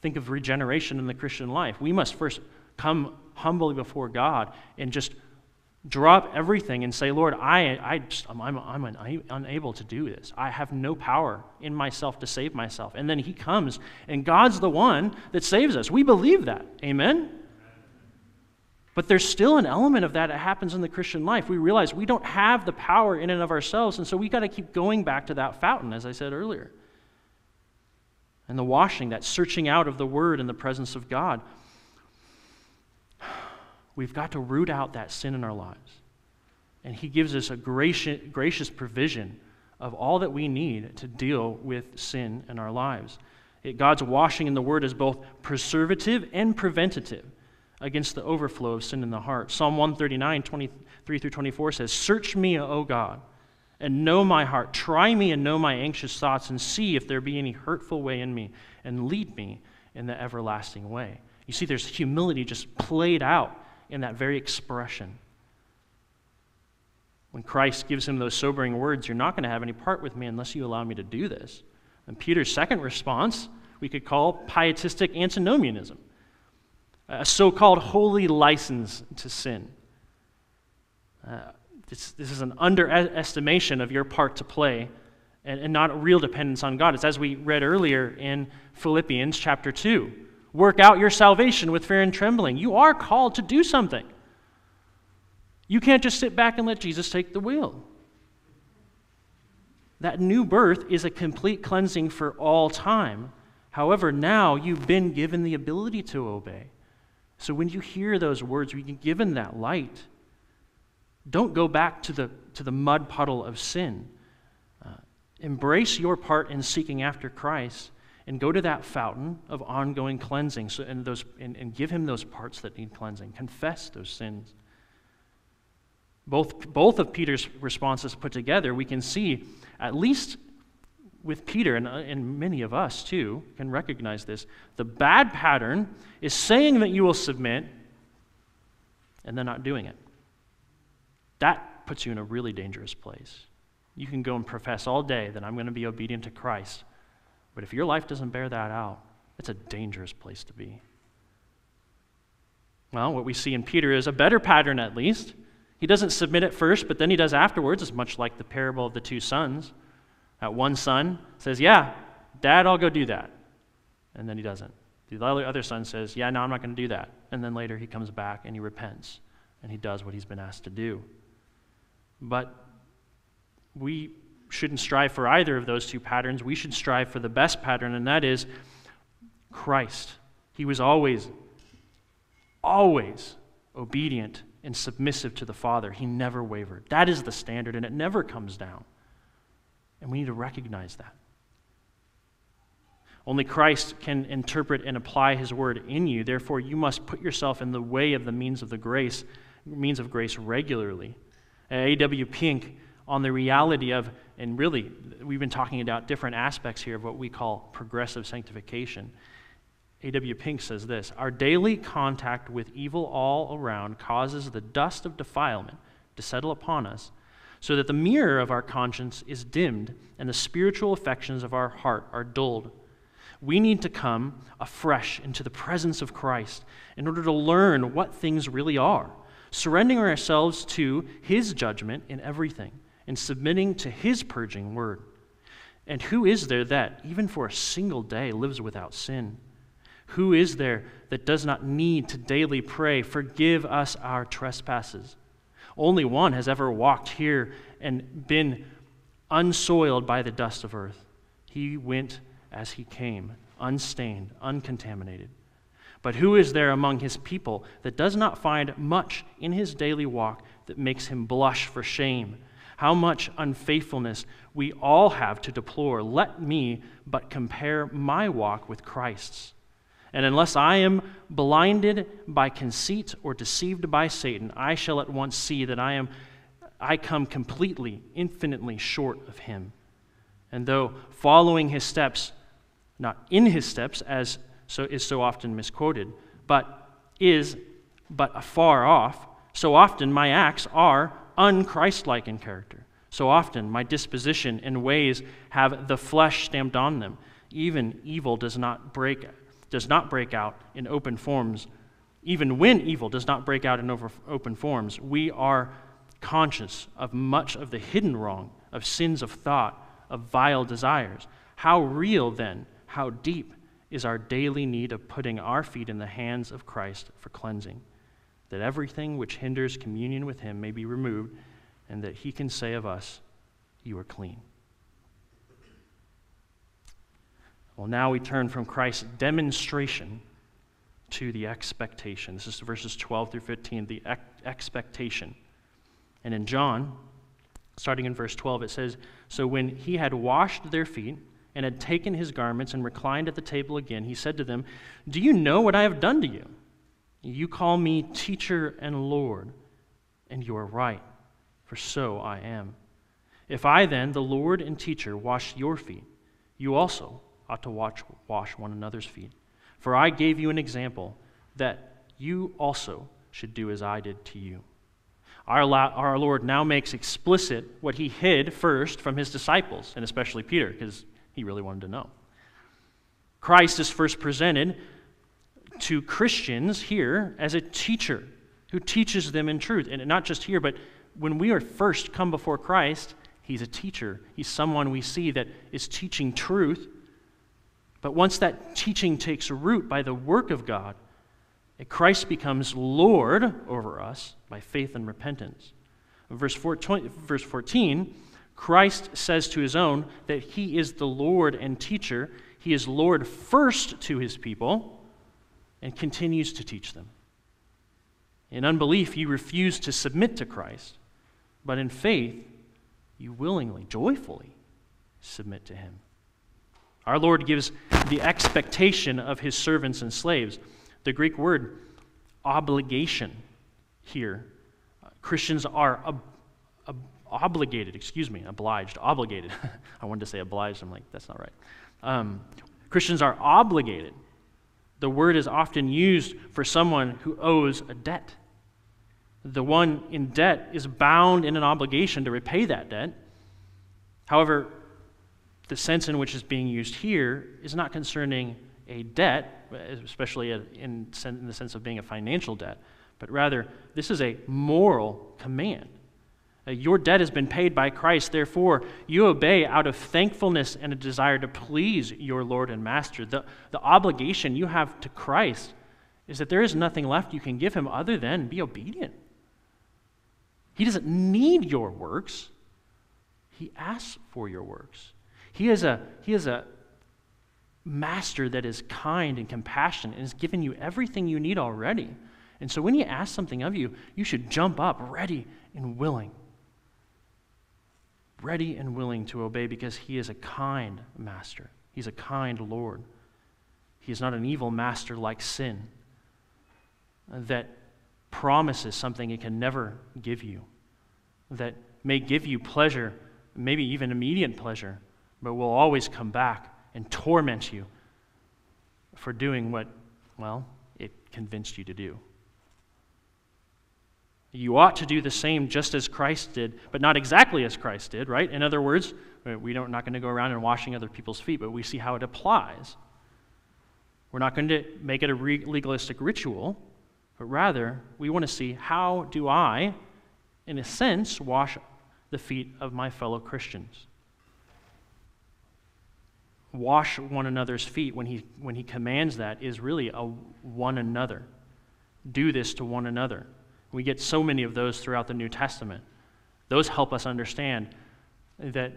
Think of regeneration in the Christian life. We must first come humbly before God and just drop everything and say, Lord, I, I just, I'm, I'm, I'm unable to do this. I have no power in myself to save myself. And then He comes, and God's the one that saves us. We believe that. Amen? But there's still an element of that that happens in the Christian life. We realize we don't have the power in and of ourselves, and so we got to keep going back to that fountain, as I said earlier. And the washing, that searching out of the Word in the presence of God. We've got to root out that sin in our lives. And He gives us a gracious, gracious provision of all that we need to deal with sin in our lives. It, God's washing in the Word is both preservative and preventative against the overflow of sin in the heart. Psalm 139, 23 through 24 says, Search me, O God, and know my heart. Try me and know my anxious thoughts, and see if there be any hurtful way in me, and lead me in the everlasting way. You see, there's humility just played out in that very expression. When Christ gives him those sobering words, You're not going to have any part with me unless you allow me to do this. And Peter's second response we could call pietistic antinomianism a so called holy license to sin. Uh, this, this is an underestimation of your part to play and, and not a real dependence on God. It's as we read earlier in Philippians chapter 2 work out your salvation with fear and trembling. You are called to do something. You can't just sit back and let Jesus take the wheel. That new birth is a complete cleansing for all time. However, now you've been given the ability to obey. So when you hear those words, when you're given that light, don't go back to the, to the mud puddle of sin. Uh, embrace your part in seeking after Christ and go to that fountain of ongoing cleansing so, and, those, and, and give him those parts that need cleansing. Confess those sins. Both, both of Peter's responses put together, we can see, at least with Peter, and, uh, and many of us too can recognize this, the bad pattern is saying that you will submit and then not doing it. That puts you in a really dangerous place. You can go and profess all day that I'm going to be obedient to Christ, but if your life doesn't bear that out, it's a dangerous place to be. Well, what we see in Peter is a better pattern at least. He doesn't submit at first, but then he does afterwards. It's much like the parable of the two sons. That one son says, Yeah, dad, I'll go do that. And then he doesn't. The other son says, Yeah, no, I'm not going to do that. And then later he comes back and he repents and he does what he's been asked to do. But we shouldn't strive for either of those two patterns. We should strive for the best pattern, and that is Christ. He was always, always obedient and submissive to the Father. He never wavered. That is the standard, and it never comes down. And we need to recognize that. Only Christ can interpret and apply his word in you. Therefore, you must put yourself in the way of the means of the grace, means of grace regularly. Uh, A.W. Pink on the reality of, and really, we've been talking about different aspects here of what we call progressive sanctification. A.W. Pink says this Our daily contact with evil all around causes the dust of defilement to settle upon us so that the mirror of our conscience is dimmed and the spiritual affections of our heart are dulled. We need to come afresh into the presence of Christ in order to learn what things really are, surrendering ourselves to His judgment in everything, and submitting to his purging word. And who is there that, even for a single day, lives without sin? Who is there that does not need to daily pray, Forgive us our trespasses? Only one has ever walked here and been unsoiled by the dust of earth. He went as he came, unstained, uncontaminated. But who is there among his people that does not find much in his daily walk that makes him blush for shame? How much unfaithfulness we all have to deplore. Let me but compare my walk with Christ's. And unless I am blinded by conceit or deceived by Satan, I shall at once see that I am I come completely, infinitely short of him. And though following his steps, not in his steps, as so is so often misquoted, but is but afar off, so often my acts are unchristlike in character. So often my disposition and ways have the flesh stamped on them. Even evil does not break does not break out in open forms. Even when evil does not break out in over, open forms, we are conscious of much of the hidden wrong, of sins of thought, of vile desires. How real, then, how deep is our daily need of putting our feet in the hands of Christ for cleansing, that everything which hinders communion with Him may be removed, and that He can say of us, You are clean. Well, now we turn from Christ's demonstration to the expectation. This is verses 12 through 15, the ex- expectation. And in John, starting in verse 12, it says So when he had washed their feet and had taken his garments and reclined at the table again, he said to them, Do you know what I have done to you? You call me teacher and Lord, and you are right, for so I am. If I then, the Lord and teacher, wash your feet, you also ought to watch, wash one another's feet. For I gave you an example that you also should do as I did to you. Our, our Lord now makes explicit what he hid first from his disciples, and especially Peter, because he really wanted to know. Christ is first presented to Christians here as a teacher who teaches them in truth. And not just here, but when we are first come before Christ, he's a teacher. He's someone we see that is teaching truth. But once that teaching takes root by the work of God, Christ becomes Lord over us by faith and repentance. Verse 14, verse 14, Christ says to his own that he is the Lord and teacher. He is Lord first to his people and continues to teach them. In unbelief, you refuse to submit to Christ, but in faith, you willingly, joyfully submit to him. Our Lord gives the expectation of his servants and slaves. The Greek word obligation here. Uh, Christians are ob- obligated, excuse me, obliged, obligated. I wanted to say obliged. I'm like, that's not right. Um, Christians are obligated. The word is often used for someone who owes a debt. The one in debt is bound in an obligation to repay that debt. However, the sense in which it's being used here is not concerning a debt, especially in, the sense of being a financial debt, but rather this is a moral command. Uh, your debt has been paid by Christ, therefore, you obey out of thankfulness and a desire to please your Lord and Master. The, the obligation you have to Christ is that there is nothing left you can give him other than be obedient. He doesn't need your works, he asks for your works. He is a, he is a master that is kind and compassionate and has given you everything you need already. And so when he asks something of you, you should jump up ready and willing. Ready and willing to obey because he is a kind master. He's a kind Lord. He is not an evil master like sin that promises something it can never give you, that may give you pleasure, maybe even immediate pleasure, but will always come back and torment you for doing what, well, it convinced you to do. You ought to do the same just as Christ did, but not exactly as Christ did, right? In other words, uh, we don't, not going to go around and washing other people's feet, but we see how it applies. We're not going to make it a legalistic ritual, but rather we want to see how do I, in a sense, wash the feet of my fellow Christians. Wash one another's feet when he, when he commands that is really a one another. Do this to one another. We get so many of those throughout the New Testament. Those help us understand that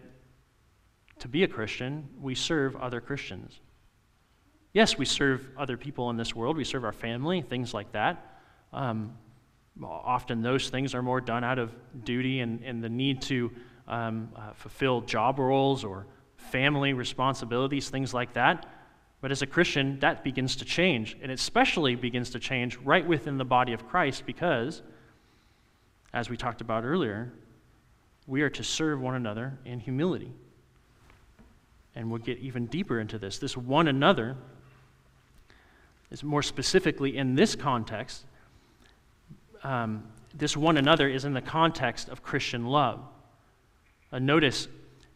to be a Christian, we serve other Christians. Yes, we serve other people in this world, we serve our family, things like that. Um, often those things are more done out of duty and, and the need to um, uh, fulfill job roles or family responsibilities, things like that. But as a Christian, that begins to change. And it especially begins to change right within the body of Christ because, as we talked about earlier, we are to serve one another in humility. And we'll get even deeper into this. This one another is more specifically in this context. Um, this one another is in the context of Christian love. Uh, notice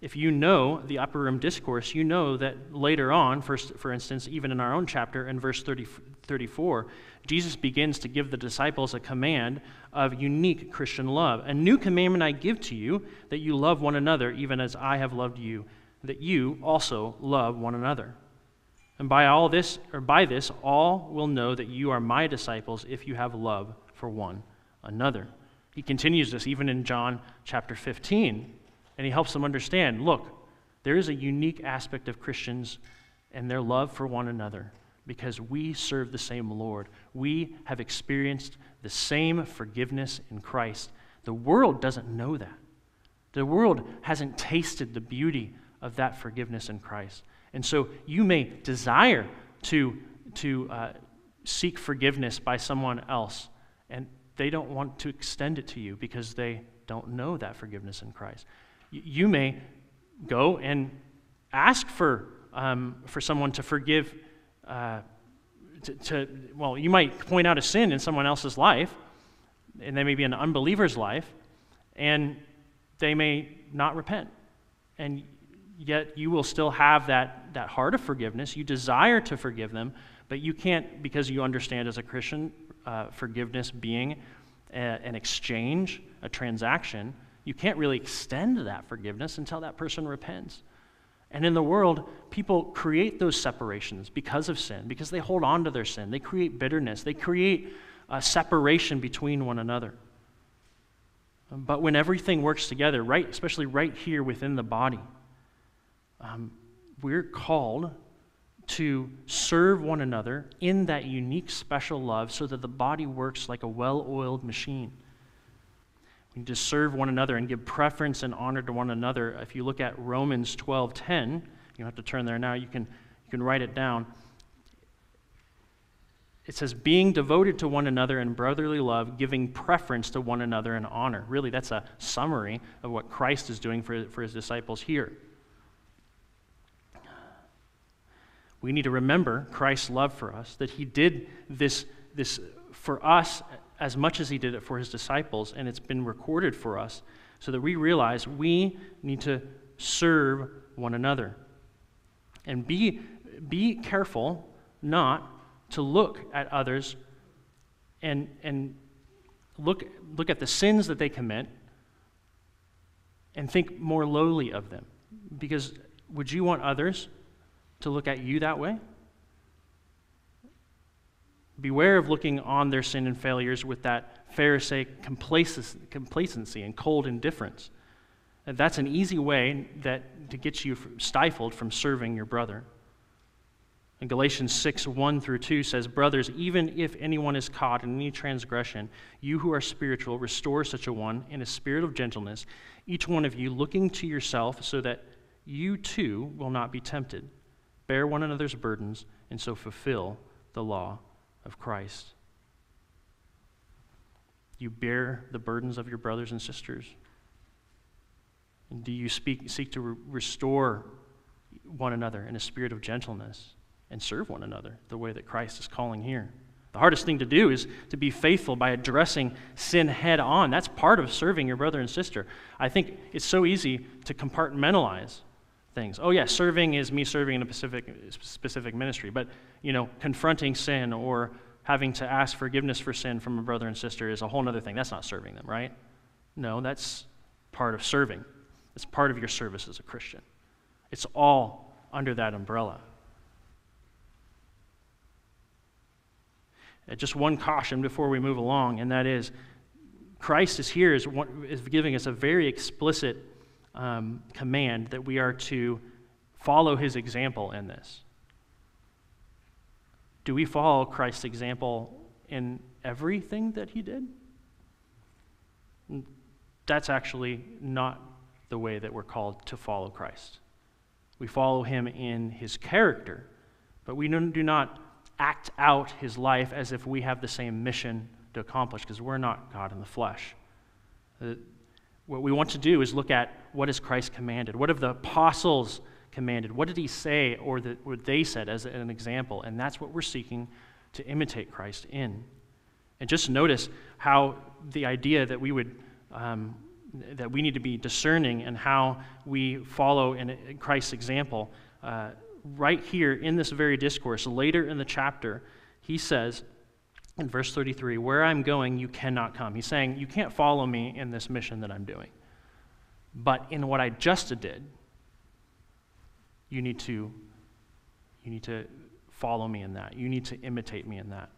if you know the upper room discourse, you know that later on, first, for instance, even in our own chapter, in verse 30, 34, Jesus begins to give the disciples a command of unique Christian love. A new commandment I give to you, that you love one another, even as I have loved you, that you also love one another. And by all this, or by this, all will know that you are my disciples if you have love for one another. He continues this even in John chapter 15 and he helps them understand look, there is a unique aspect of Christians and their love for one another because we serve the same Lord. We have experienced the same forgiveness in Christ. The world doesn't know that. The world hasn't tasted the beauty of that forgiveness in Christ. And so you may desire to, to uh, seek forgiveness by someone else, and they don't want to extend it to you because they don't know that forgiveness in Christ you may go and ask for, um, for someone to forgive, uh, to, to, well, you might point out a sin in someone else's life, and they may be an unbeliever's life, and they may not repent. And yet you will still have that, that heart of forgiveness. You desire to forgive them, but you can't, because you understand as a Christian, uh, forgiveness being a, an exchange, a transaction you can't really extend that forgiveness until that person repents. And in the world, people create those separations because of sin, because they hold on to their sin. They create bitterness, they create a separation between one another. But when everything works together, right, especially right here within the body, um, we're called to serve one another in that unique, special love so that the body works like a well oiled machine. We need to serve one another and give preference and honor to one another. If you look at Romans 12:10, you don't have to turn there now, you can, you can write it down. It says, being devoted to one another in brotherly love, giving preference to one another in honor. Really, that's a summary of what Christ is doing for, for his disciples here. We need to remember Christ's love for us, that he did this, this for us as much as he did it for his disciples, and it's been recorded for us so that we realize we need to serve one another. And be, be careful not to look at others and, and look, look at the sins that they commit and think more lowly of them. Because would you want others to look at you that way? Beware of looking on their sin and failures with that Pharisaic complacency and cold indifference. That's an easy way that, to get you stifled from serving your brother. And Galatians 6, 1 through 2 says, Brothers, even if anyone is caught in any transgression, you who are spiritual, restore such a one in a spirit of gentleness, each one of you looking to yourself, so that you too will not be tempted. Bear one another's burdens, and so fulfill the law of Christ? You bear the burdens of your brothers and sisters? And do you speak, seek to re- restore one another in a spirit of gentleness and serve one another the way that Christ is calling here? The hardest thing to do is to be faithful by addressing sin head on. That's part of serving your brother and sister. I think it's so easy to compartmentalize things. Oh, yeah, serving is me serving in a specific, specific ministry, but, you know, confronting sin or having to ask forgiveness for sin from a brother and sister is a whole other thing. That's not serving them, right? No, that's, part of serving. It's part of your service as a Christian. It's all under that umbrella. Uh, just one caution before we move along, and that is Christ is here is, is giving us a very explicit um, command that we are to follow his example in this. Do we follow Christ's example in everything that he did? That's actually not the way that we're called to follow Christ. We follow him in his character, but we do not act out his life as if we have the same mission to accomplish because we're not God in the flesh. What we want to do is look at what has Christ commanded? What have the apostles commanded? What did he say or the, what they said as an example? And that's what we're seeking to imitate Christ in. And just notice how the idea that we would um, that we need to be discerning and how we follow in Christ's example. Uh, right here in this very discourse, later in the chapter, he says in verse 33, Where I'm going, you cannot come. He's saying, You can't follow me in this mission that I'm doing. But in what I just did, you need to, you need to follow me in that. You need to imitate me in that.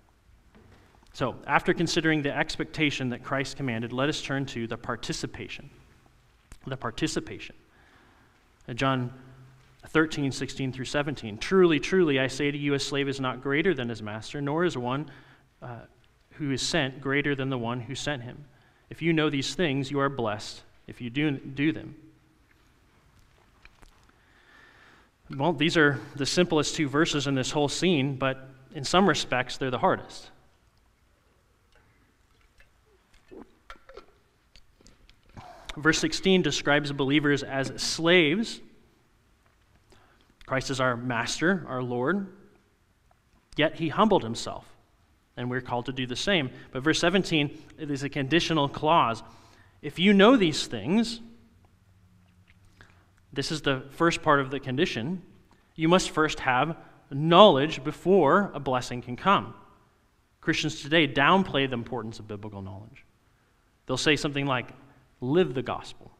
So, after considering the expectation that Christ commanded, let us turn to the participation. The participation. John 13, 16 through 17. Truly, truly, I say to you, a slave is not greater than his master, nor is one uh, who is sent greater than the one who sent him. If you know these things, you are blessed if you do, do them. Well, these are the simplest two verses in this whole scene, but in some respects, they're the hardest. Verse 16 describes believers as slaves. Christ is our master, our Lord. Yet he humbled himself, and we're called to do the same. But verse 17 it is a conditional clause. If you know these things, this is the first part of the condition, you must first have knowledge before a blessing can come. Christians today downplay the importance of biblical knowledge. They'll say something like, live the gospel.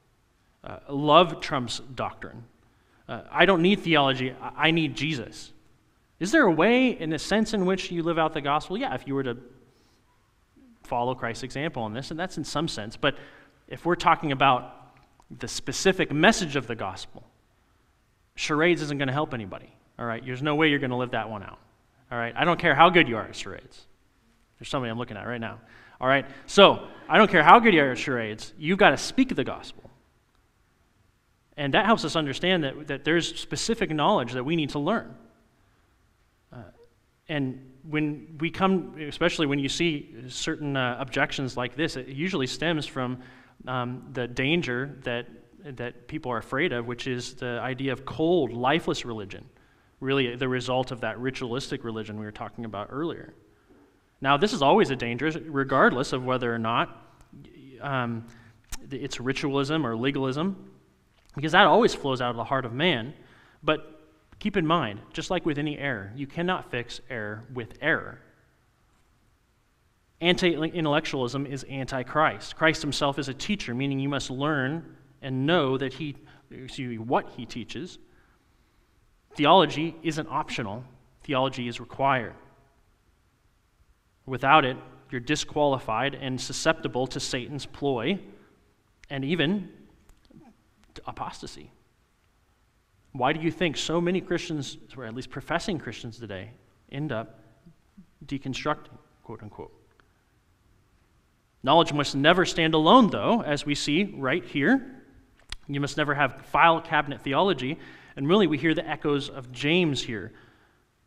Uh, love trumps doctrine. Uh, I don't need theology, I need Jesus. Is there a way, in a sense, in which you live out the gospel? Yeah, if you were to follow Christ's example in this, and that's in some sense. But if we're talking about the specific message of the gospel, charades isn't going to help anybody. All right, there's no way you're going to live that one out. All right, I don't care how good you are at charades. There's somebody I'm looking at right now. All right? So, I don't care how good you are at charades, you've got to speak the gospel. And that helps us understand that, that there's specific knowledge that we need to learn. And when we come, especially when you see certain uh, objections like this, it usually stems from um, the danger that, that people are afraid of, which is the idea of cold, lifeless religion, really the result of that ritualistic religion we were talking about earlier. Now, this is always a danger, regardless of whether or not um, it's ritualism or legalism, because that always flows out of the heart of man. But keep in mind, just like with any error, you cannot fix error with error. Anti intellectualism is anti Christ. Christ himself is a teacher, meaning you must learn and know that he, excuse me, what he teaches. Theology isn't optional, theology is required. Without it, you're disqualified and susceptible to Satan's ploy and even apostasy. Why do you think so many Christians, or at least professing Christians today, end up deconstructing, quote unquote? Knowledge must never stand alone, though, as we see right here. You must never have file cabinet theology. And really, we hear the echoes of James here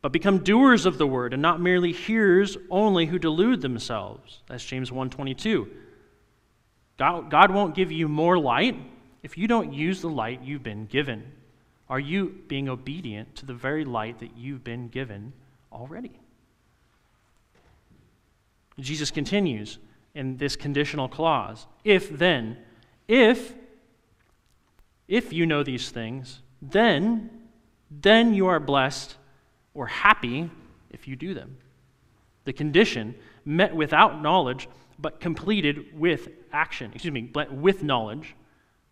but become doers of the word and not merely hearers only who delude themselves. That's James 1:22. God, God won't give you more light if you don't use the light you've been given. Are you being obedient to the very light that you've been given already? Jesus continues in this conditional clause. If then, if if you know these things, then then you are blessed or happy if you do them. The condition met without knowledge, but completed with action, excuse me, with knowledge,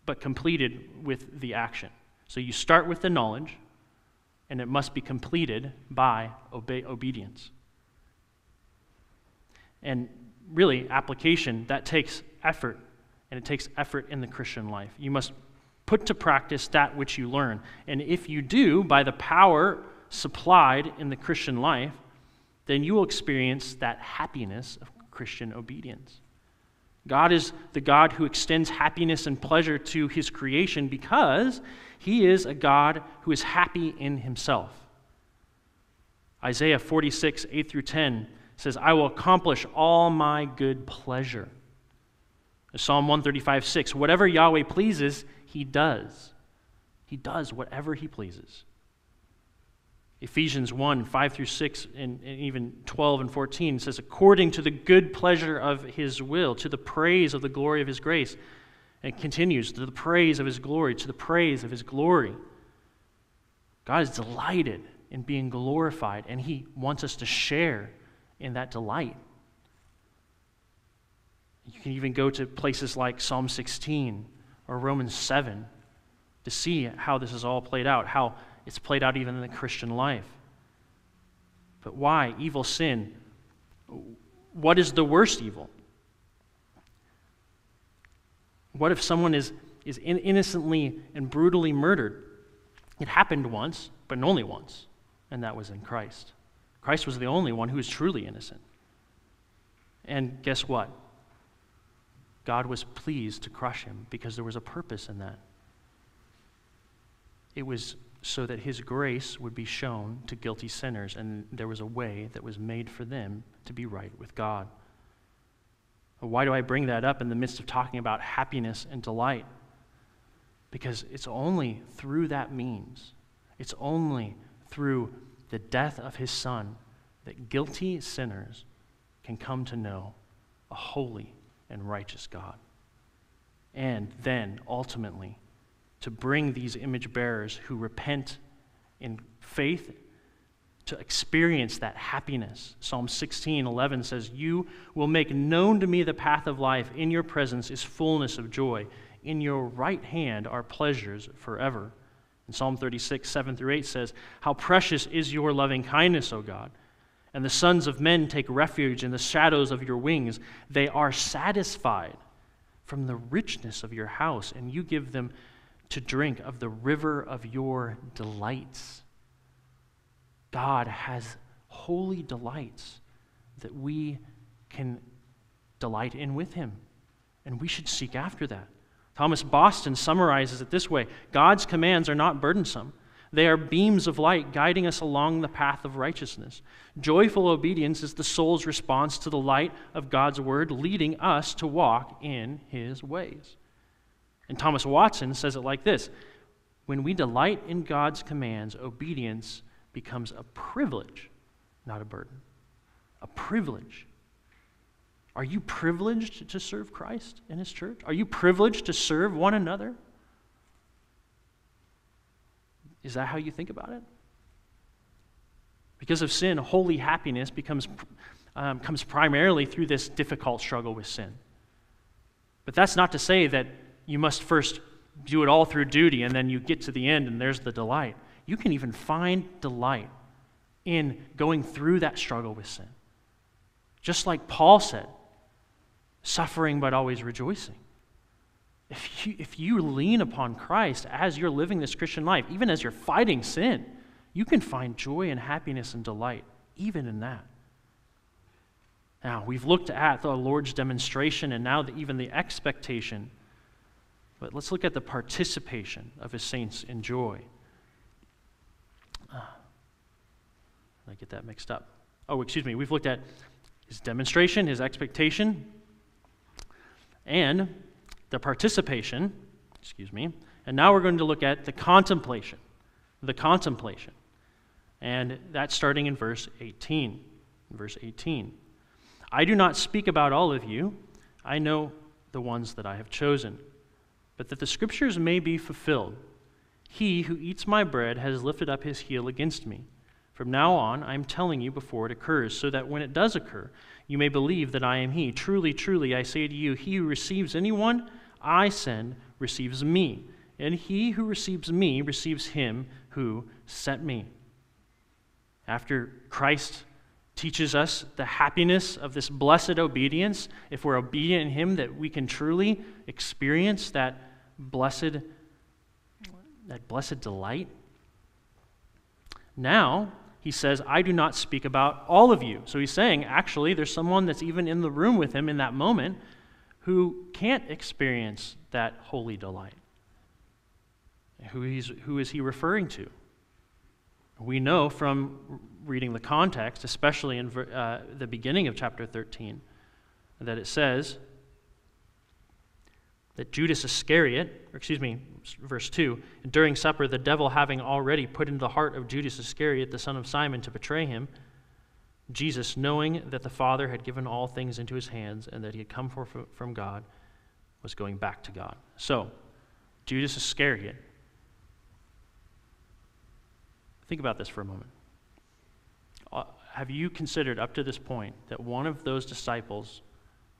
but completed with the action. So you start with the knowledge, and it must be completed by obe- obedience. And really, application, that takes effort, and it takes effort in the Christian life. You must put to practice that which you learn. And if you do, by the power supplied in the Christian life, then you will experience that happiness of Christian obedience. God is the God who extends happiness and pleasure to his creation because he is a God who is happy in himself. Isaiah 46, 8 through 10 says, I will accomplish all my good pleasure. Psalm 135, 6, whatever Yahweh pleases, he does. He does whatever he pleases. Ephesians 1 5 through 6, and, and, even 12 and 14 says, according to the good pleasure of his will, to the praise of the glory of his grace. And continues, to the praise of his glory, to the praise of his glory. God is delighted in being glorified, and he wants us to share in that delight. You can even go to places like Psalm 16 or Romans 7 to see how this is all played out, how it's played out even in the Christian life. But why? Evil sin. What is the worst evil? What if someone is, is innocently and brutally murdered? It happened once, but only once, and that was in Christ. Christ was the only one who was truly innocent. And guess what? God was pleased to crush him because there was a purpose in that. It was so that his grace would be shown to guilty sinners, and there was a way that was made for them to be right with God. Why do I bring that up in the midst of talking about happiness and delight? Because it's only through that means, it's only through the death of his son that guilty sinners can come to know a holy and righteous God. And then, ultimately, to bring these image bearers who repent in faith to experience that happiness. Psalm 16, 11 says, You will make known to me the path of life. In your presence is fullness of joy. In your right hand are pleasures forever. And Psalm 36, 7 through 8 says, How precious is your loving kindness, O God. And the sons of men take refuge in the shadows of your wings. They are satisfied from the richness of your house, and you give them to drink of the river of your delights. God has holy delights that we can delight in with Him, and we should seek after that. Thomas Boston summarizes it this way God's commands are not burdensome. They are beams of light guiding us along the path of righteousness. Joyful obedience is the soul's response to the light of God's word, leading us to walk in his ways. And Thomas Watson says it like this When we delight in God's commands, obedience becomes a privilege, not a burden. A privilege. Are you privileged to serve Christ in his church? Are you privileged to serve one another? Is that how you think about it? Because of sin, holy happiness becomes, um, comes primarily through this difficult struggle with sin. But that's not to say that you must first do it all through duty and then you get to the end and there's the delight. You can even find delight in going through that struggle with sin. Just like Paul said, suffering but always rejoicing. If you, if you lean upon Christ as you're living this Christian life, even as you're fighting sin, you can find joy and happiness and delight even in that. Now, we've looked at the Lord's demonstration and now the, even the expectation but let's look at the participation of his saints in joy. Ah, I get that mixed up. Oh, excuse me. We've looked at his demonstration, his expectation, and the participation. Excuse me. And now we're going to look at the contemplation. The contemplation. And that's starting in verse 18. Verse 18. I do not speak about all of you. I know the ones that I have chosen but that the scriptures may be fulfilled. He who eats my bread has lifted up his heel against me. From now on, I am telling you before it occurs, so that when it does occur, you may believe that I am he. Truly, truly, I say to you, he who receives anyone I send receives me, and he who receives me receives him who sent me. After Christ teaches us the happiness of this blessed obedience, if we're obedient in him, that we can truly experience that blessed, that blessed delight. Now, he says, I do not speak about all of you. So he's saying, actually, there's someone that's even in the room with him in that moment who can't experience that holy delight. Who, he's, who is he referring to? We know from reading the context, especially in uh, the beginning of chapter 13, that it says that Judas Iscariot, or excuse me, verse 2, during supper, the devil having already put into the heart of Judas Iscariot, the son of Simon, to betray him, Jesus, knowing that the Father had given all things into his hands and that he had come forth from God, was going back to God. So, Judas Iscariot. Think about this for a moment. Uh, have you considered up to this point that one of those disciples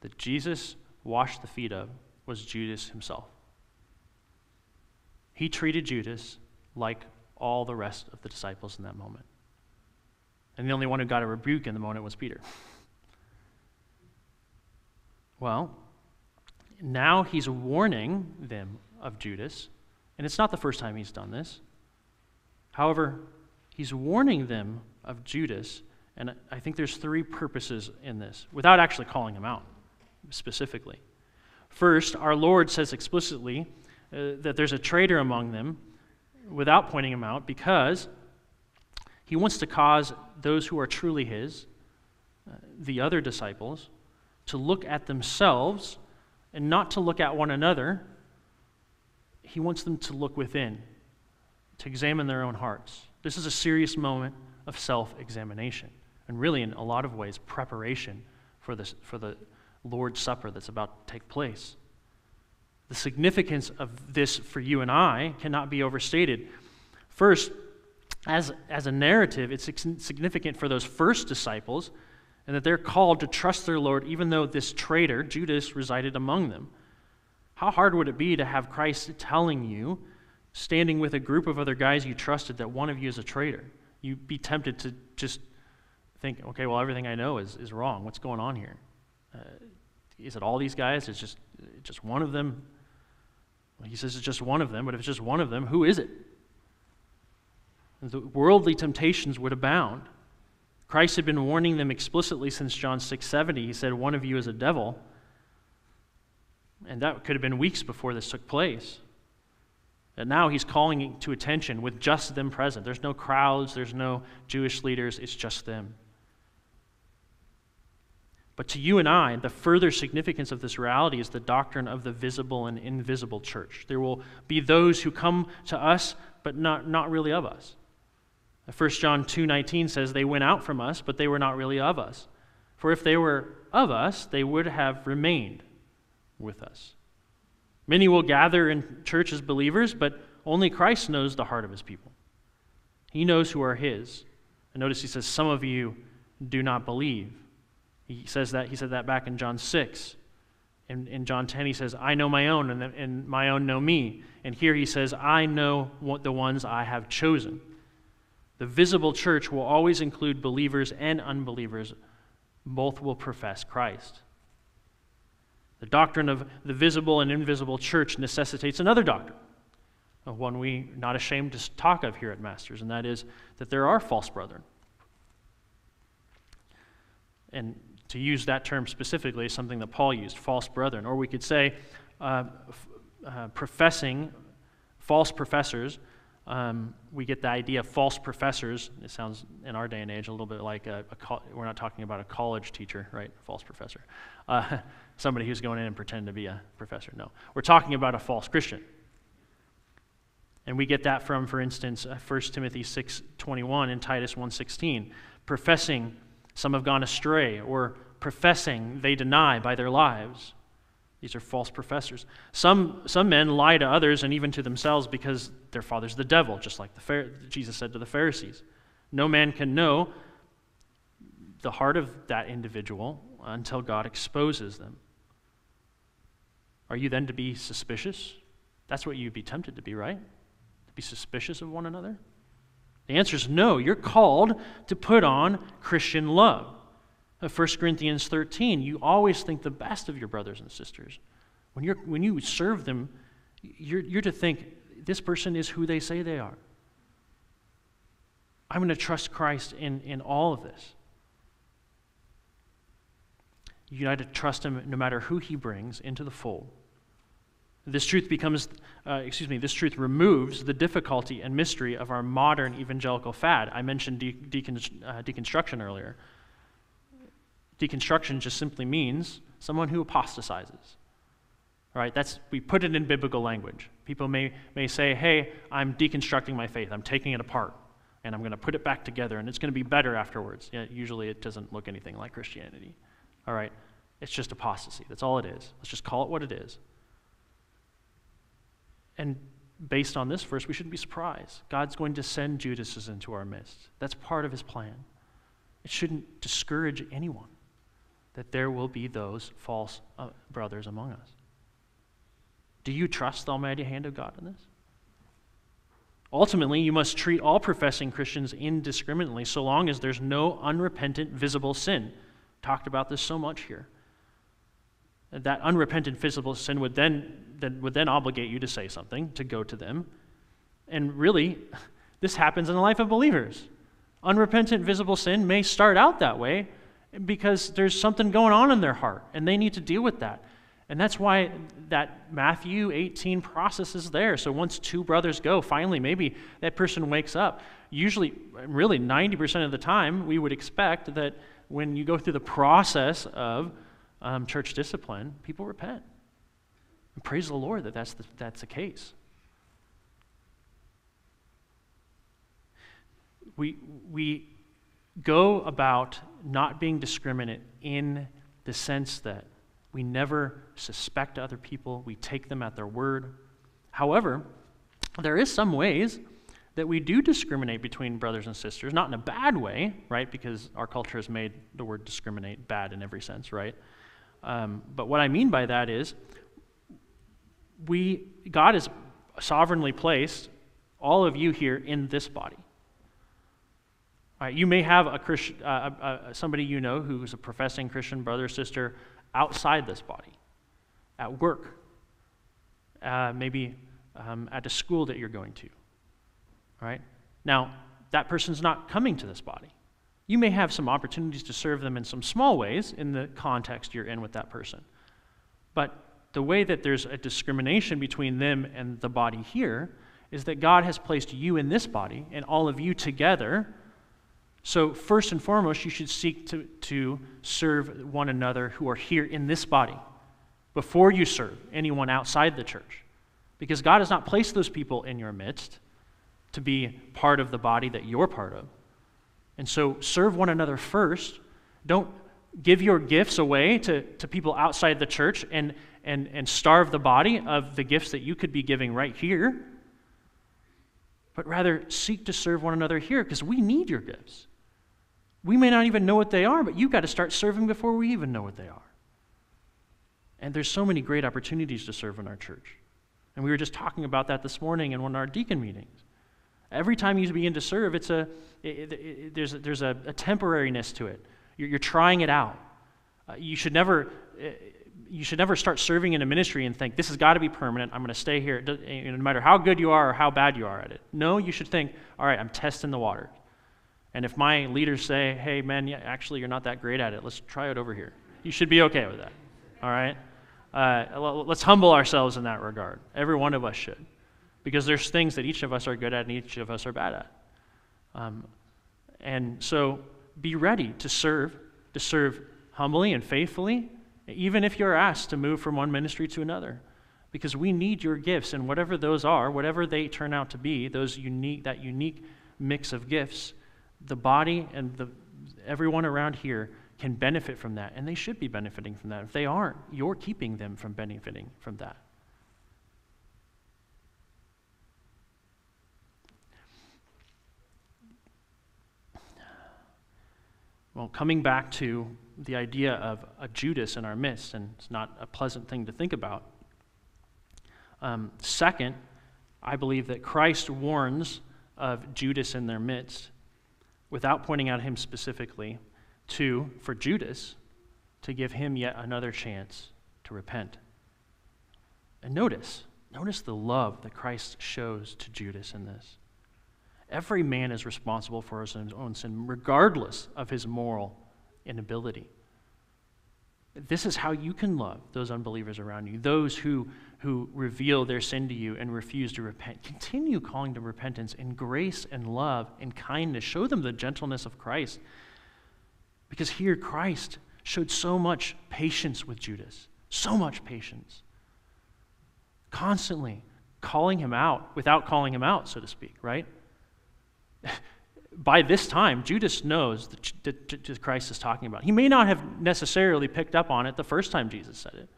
that Jesus washed the feet of was Judas himself? He treated Judas like all the rest of the disciples in that moment. And the only one who got a rebuke in the moment was Peter. Well, now he's warning them of Judas, and it's not the first time he's done this. However, he's warning them of Judas, and I think there's three purposes in this, without actually calling him out specifically. First, our Lord says explicitly uh, that there's a traitor among them without pointing him out because he wants to cause those who are truly his, uh, the other disciples, to look at themselves and not to look at one another. He wants them to look within, to examine their own hearts. This is a serious moment of self examination, and really, in a lot of ways, preparation for, this, for the Lord's Supper that's about to take place. The significance of this for you and I cannot be overstated. First, as, as a narrative, it's significant for those first disciples and that they're called to trust their Lord even though this traitor, Judas, resided among them. How hard would it be to have Christ telling you, standing with a group of other guys you trusted, that one of you is a traitor? You'd be tempted to just think, okay, well, everything I know is, is wrong. What's going on here? Uh, is it all these guys? Is just, just one of them? Well, he says it's just one of them, but if it's just one of them, who is it? The worldly temptations would abound. Christ had been warning them explicitly since John 6:70. He said, "One of you is a devil." And that could have been weeks before this took place. And now he's calling to attention with just them present. There's no crowds, there's no Jewish leaders, it's just them. But to you and I, the further significance of this reality is the doctrine of the visible and invisible church. There will be those who come to us, but not, not really of us. 1 John 2:19 says they went out from us, but they were not really of us. For if they were of us, they would have remained with us. Many will gather in church as believers, but only Christ knows the heart of his people. He knows who are his. And notice he says, Some of you do not believe. He says that, he said that back in John 6. In, in John 10, he says, I know my own, and, the, and my own know me. And here he says, I know what the ones I have chosen. The visible church will always include believers and unbelievers. Both will profess Christ. The doctrine of the visible and invisible church necessitates another doctrine, uh, one we are not ashamed to talk of here at Masters, and that is that there are false brethren. And to use that term specifically is something that Paul used, false brethren. Or we could say uh, uh, professing, false professors. Um, we get the idea of false professors. It sounds in our day and age a little bit like a, a co- we're not talking about a college teacher, right? False professor. Uh, somebody who's going in and pretending to be a professor. No. We're talking about a false Christian. And we get that from, for instance, 1 uh, Timothy 6.21 and Titus 1.16. Professing some have gone astray, or professing they deny by their lives. These are false professors. Some, some men lie to others and even to themselves because their father's the devil, just like the Jesus said to the Pharisees. No man can know the heart of that individual until God exposes them. Are you then to be suspicious That's what you'd be tempted to be, right? To be suspicious of one another? The answer is no. You're called to put on Christian love. 1 Corinthians 13, you always think the best of your brothers and sisters. When, you're, when you serve them, you're, you're to think, this person is who they say they are. I'm going to trust Christ in, in all of this. You got to trust him no matter who he brings into the fold. This truth becomes, uh, excuse me, this truth removes the difficulty and mystery of our modern evangelical fad. I mentioned de- uh, deconstruction earlier. Deconstruction just simply means someone who apostatizes. Right? That's we put it in biblical language. People may may say, "Hey, I'm deconstructing my faith. I'm taking it apart, and I'm going to put it back together, and it's going to be better afterwards." Yeah, usually, it doesn't look anything like Christianity. All right, it's just apostasy. That's all it is. Let's just call it what it is. And based on this verse, we shouldn't be surprised. God's going to send Judases into our midst. That's part of his plan. It shouldn't discourage anyone that there will be those false uh, brothers among us. Do you trust the almighty hand of God in this? Ultimately, you must treat all professing Christians indiscriminately so long as there's no unrepentant visible sin. Talked about this so much here that unrepentant visible sin would then, that would then obligate you to say something, to go to them. And really, this happens in the life of believers. Unrepentant visible sin may start out that way because there's something going on in their heart, and they need to deal with that. And that's why that Matthew 18 process is there. So once two brothers go, finally, maybe that person wakes up. Usually, really, 90% of the time, we would expect that when you go through the process of um, church discipline, people repent. And praise the Lord that that's the, that's the case. We, we go about not being discriminate in the sense that we never suspect other people, we take them at their word. However, there is some ways that we do discriminate between brothers and sisters, not in a bad way, right? Because our culture has made the word discriminate bad in every sense, right? Um, but what I mean by that is, we, God has sovereignly placed all of you here in this body. Right, you may have a Christ, uh, uh, uh, somebody you know who's a professing Christian brother or sister outside this body, at work, uh, maybe um, at a school that you're going to. Right Now, that person's not coming to this body. You may have some opportunities to serve them in some small ways in the context you're in with that person. But the way that there's a discrimination between them and the body here is that God has placed you in this body and all of you together. So, first and foremost, you should seek to, to serve one another who are here in this body before you serve anyone outside the church. Because God has not placed those people in your midst to be part of the body that you're part of. And so serve one another first. Don't give your gifts away to, to people outside the church and, and, and starve the body of the gifts that you could be giving right here. But rather seek to serve one another here because we need your gifts. We may not even know what they are, but you've got to start serving before we even know what they are. And there's so many great opportunities to serve in our church. And we were just talking about that this morning in one of our deacon meetings. Every time you begin to serve, it's a, it, it, it, there's, a, there's a, a, temporariness to it. You're, you're trying it out. Uh, you, should never, uh, you should never start serving in a ministry and think, this has got to be permanent. I'm going to stay here, no matter how good you are or how bad you are at it. No, you should think, all right, I'm testing the water. And if my leaders say, hey, man, yeah, actually, you're not that great at it, let's try it over here. You should be okay with that. All right? Uh, let's humble ourselves in that regard. Every one of us should because there's things that each of us are good at and each of us are bad at. Um, and so be ready to serve, to serve humbly and faithfully, even if you're asked to move from one ministry to another. Because we need your gifts, and whatever those are, whatever they turn out to be, those unique, that unique mix of gifts, the body and the, everyone around here can benefit from that, and they should be benefiting from that. If they aren't, you're keeping them from benefiting from that. Well, coming back to the idea of a Judas in our midst, and it's not a pleasant thing to think about, Um, second, I believe that Christ warns of Judas in their midst without pointing out him specifically. Two, for Judas, to give him yet another chance to repent. And notice, notice the love that Christ shows to Judas in this. Every man is responsible for his own sin, regardless of his moral inability. This is how you can love those unbelievers around you, those who, who reveal their sin to you and refuse to repent. Continue calling to repentance in grace and love and kindness. Show them the gentleness of Christ. Because here, Christ showed so much patience with Judas, so much patience. Constantly calling him out without calling him out, so to speak, right? by this time, Judas knows that, Christ is talking about. He may not have necessarily picked up on it the first time Jesus said it,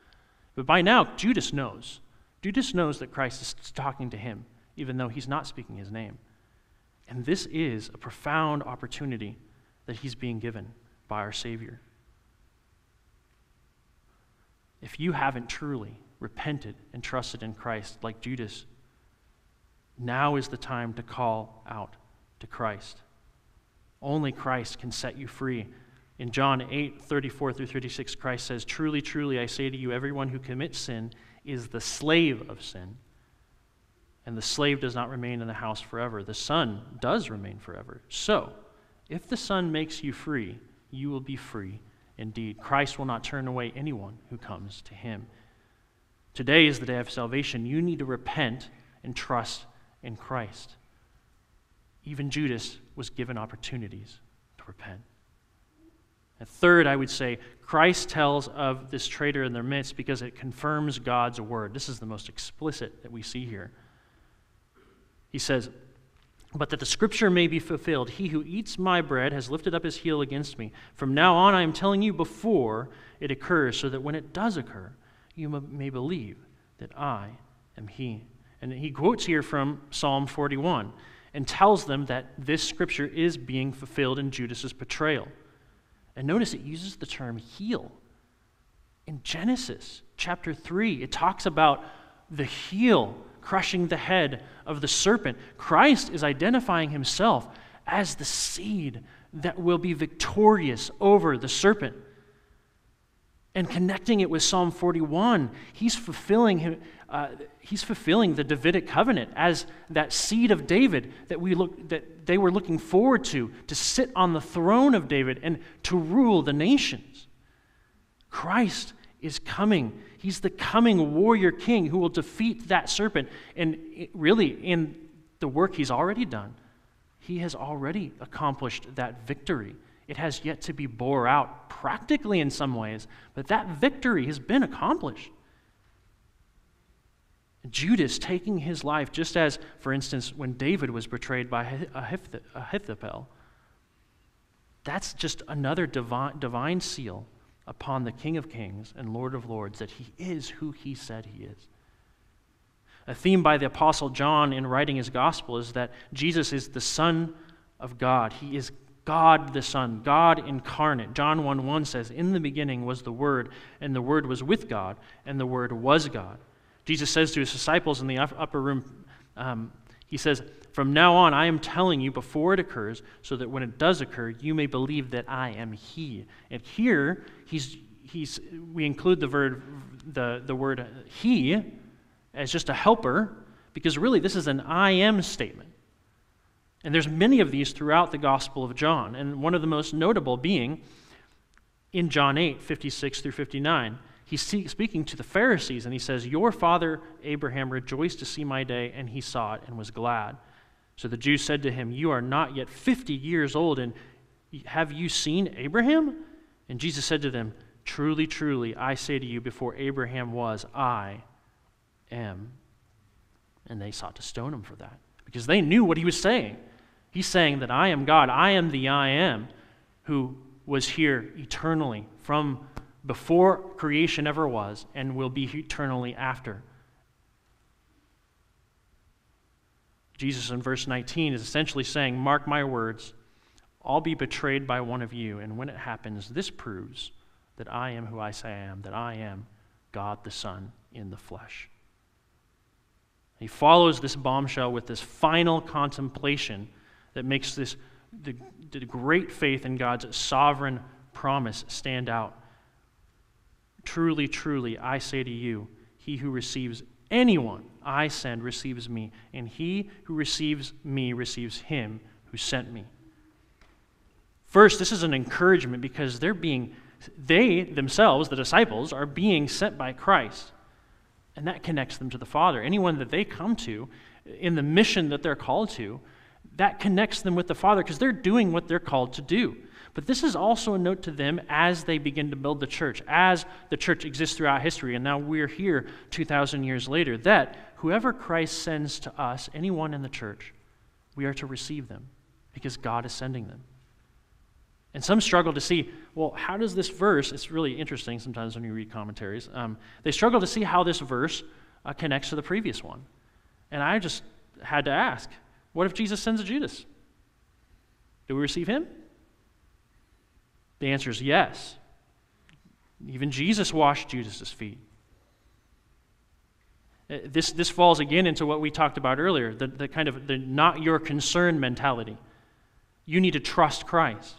but by now, Judas knows. Judas knows that Christ is talking to him, even though he's not speaking his name. And this is a profound opportunity that he's being given by our Savior. If you haven't truly repented and trusted in Christ like Judas, now is the time to call out to Christ. Only Christ can set you free. In John 8, 34 through 36, Christ says, Truly, truly, I say to you, everyone who commits sin is the slave of sin. And the slave does not remain in the house forever. The Son does remain forever. So, if the Son makes you free, you will be free indeed. Christ will not turn away anyone who comes to him. Today is the day of salvation. You need to repent and trust in Christ. Even Judas was given opportunities to repent. And third, I would say, Christ tells of this traitor in their midst because it confirms God's word. This is the most explicit that we see here. He says, But that the scripture may be fulfilled, he who eats my bread has lifted up his heel against me. From now on, I am telling you before it occurs, so that when it does occur, you may believe that I am he. And he quotes here from Psalm 41 and tells them that this scripture is being fulfilled in Judas's betrayal. And notice it uses the term heel. In Genesis chapter 3, it talks about the heel crushing the head of the serpent. Christ is identifying himself as the seed that will be victorious over the serpent. And connecting it with Psalm 41, he's fulfilling him, uh, he's fulfilling the Davidic covenant as that seed of David that, we look, that they were looking forward to, to sit on the throne of David and to rule the nations. Christ is coming. He's the coming warrior king who will defeat that serpent. And really, in the work he's already done, he has already accomplished that victory. It has yet to be bore out practically in some ways, but that victory has been accomplished. Judas taking his life, just as, for instance, when David was betrayed by Ahithophel. That's just another divine, divine seal upon the King of Kings and Lord of Lords that he is who he said he is. A theme by the Apostle John in writing his gospel is that Jesus is the Son of God. He is God the Son, God incarnate. John 1 1 says, In the beginning was the Word, and the Word was with God, and the Word was God. Jesus says to his disciples in the upper room, um, He says, From now on, I am telling you before it occurs, so that when it does occur, you may believe that I am He. And here, he's, he's, we include the word, the, the word He as just a helper, because really this is an I am statement. And there's many of these throughout the Gospel of John, and one of the most notable being in John 8, 56 through 59 he's speaking to the Pharisees and he says, Your father Abraham rejoiced to see my day, and he saw it and was glad. So the Jews said to him, You are not yet 50 years old, and have you seen Abraham? And Jesus said to them, Truly, truly, I say to you, before Abraham was, I am. And they sought to stone him for that because they knew what he was saying. He's saying that I am God, I am the I am who was here eternally from before creation ever was and will be eternally after. Jesus in verse 19 is essentially saying, Mark my words, I'll be betrayed by one of you, and when it happens, this proves that I am who I say I am, that I am God the Son in the flesh. He follows this bombshell with this final contemplation that makes this the, the great faith in God's sovereign promise stand out. Truly, truly, I say to you, he who receives anyone I send receives me, and he who receives me receives him who sent me. First, this is an encouragement because they're being, they themselves, the disciples, are being sent by Christ. And that connects them to the Father. Anyone that they come to in the mission that they're called to, that connects them with the Father because they're doing what they're called to do. But this is also a note to them as they begin to build the church, as the church exists throughout history, and now we're here 2,000 years later, that whoever Christ sends to us, anyone in the church, we are to receive them because God is sending them. And some struggle to see, well, how does this verse, it's really interesting sometimes when you read commentaries, um, they struggle to see how this verse uh, connects to the previous one. And I just had to ask, what if Jesus sends a Judas? Do we receive him? The answer is yes. Even Jesus washed Judas's feet. Uh, this, this falls again into what we talked about earlier the, the kind of the not your concern mentality. You need to trust Christ.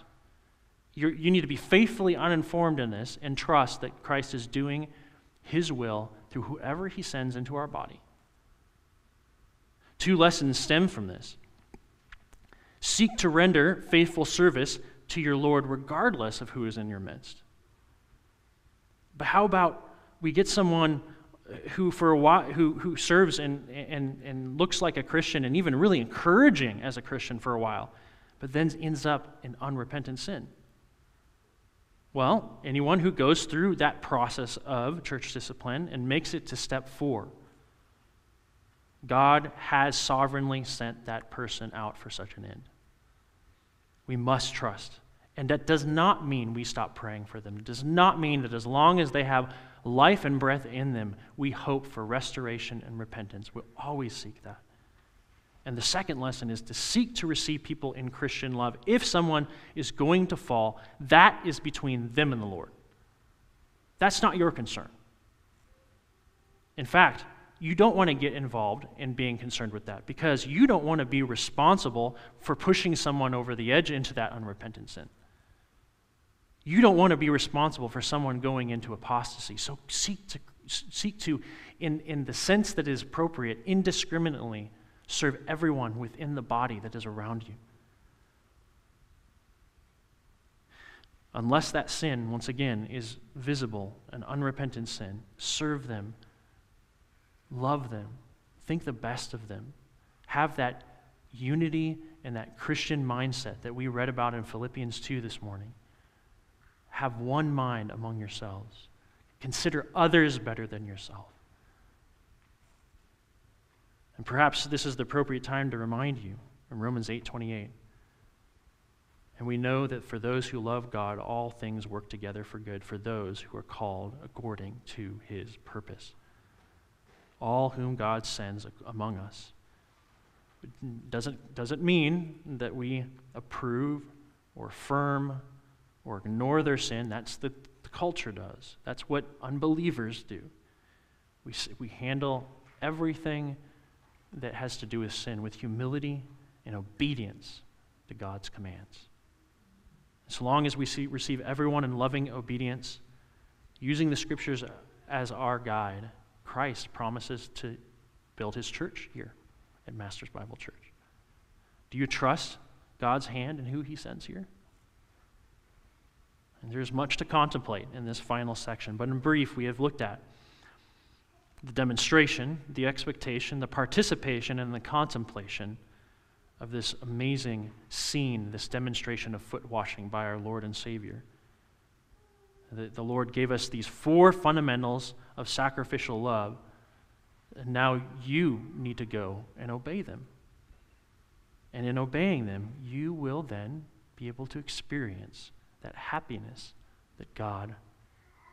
You're, you need to be faithfully uninformed in this and trust that Christ is doing his will through whoever he sends into our body. Two lessons stem from this. Seek to render faithful service to your Lord regardless of who is in your midst. But how about we get someone who for a while who, who serves and, and, and looks like a Christian and even really encouraging as a Christian for a while, but then ends up in unrepentant sin? Well, anyone who goes through that process of church discipline and makes it to step four, God has sovereignly sent that person out for such an end. We must trust. And that does not mean we stop praying for them. It does not mean that as long as they have life and breath in them, we hope for restoration and repentance. We'll always seek that. And the second lesson is to seek to receive people in Christian love. If someone is going to fall, that is between them and the Lord. That's not your concern. In fact, you don't want to get involved in being concerned with that because you don't want to be responsible for pushing someone over the edge into that unrepentant sin. You don't want to be responsible for someone going into apostasy. So seek to, seek to in, in the sense that is appropriate, indiscriminately serve everyone within the body that is around you. Unless that sin, once again, is visible, an unrepentant sin, serve them love them, think the best of them, have that unity and that Christian mindset that we read about in Philippians 2 this morning. Have one mind among yourselves. Consider others better than yourself. And perhaps this is the appropriate time to remind you in Romans 8:28. And we know that for those who love God, all things work together for good for those who are called according to his purpose all whom God sends among us. It doesn't, doesn't mean that we approve or affirm or ignore their sin. That's the, the culture does. That's what unbelievers do. We, we handle everything that has to do with sin with humility and obedience to God's commands. As long as we see, receive everyone in loving obedience, using the scriptures as our guide, Christ promises to build his church here at Masters Bible Church. Do you trust God's hand in who he sends here? And there's much to contemplate in this final section, but in brief, we have looked at the demonstration, the expectation, the participation, and the contemplation of this amazing scene, this demonstration of foot washing by our Lord and Savior. The, the Lord gave us these four fundamentals of sacrificial love. And now you need to go and obey them. And in obeying them, you will then be able to experience that happiness that God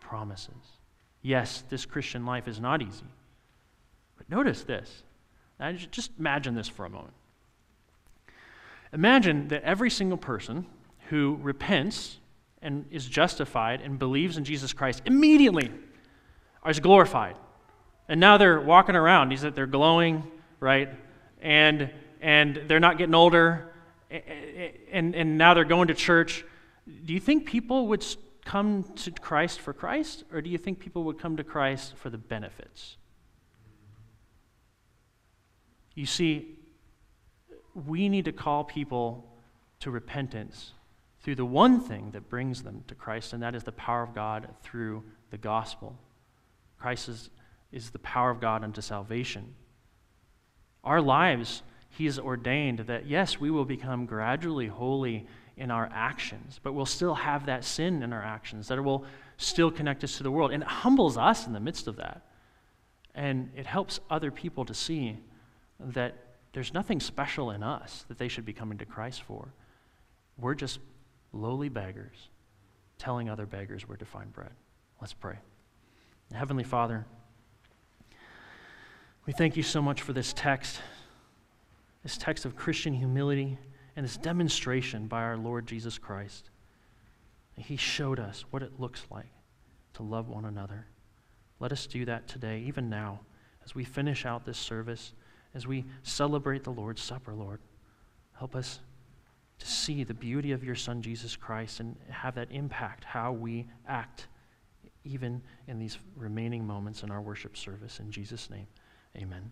promises. Yes, this Christian life is not easy. But notice this. Just imagine this for a moment. Imagine that every single person who repents and is justified and believes in Jesus Christ immediately is glorified. And now they're walking around. He's that they're glowing, right? And, and they're not getting older, and, and now they're going to church. Do you think people would come to Christ for Christ, or do you think people would come to Christ for the benefits? You see, we need to call people to repentance through the one thing that brings them to Christ, and that is the power of God through the gospel. Christ is, is the power of God unto salvation. Our lives, He has ordained that, yes, we will become gradually holy in our actions, but we'll still have that sin in our actions that will still connect us to the world. And it humbles us in the midst of that. And it helps other people to see that there's nothing special in us that they should be coming to Christ for. We're just lowly beggars telling other beggars where to find bread. Let's pray. Heavenly Father, we thank you so much for this text, this text of Christian humility, and this demonstration by our Lord Jesus Christ. He showed us what it looks like to love one another. Let us do that today, even now, as we finish out this service, as we celebrate the Lord's Supper, Lord. Help us to see the beauty of your Son, Jesus Christ, and have that impact how we act, even in these remaining moments in our worship service. In Jesus' name, amen.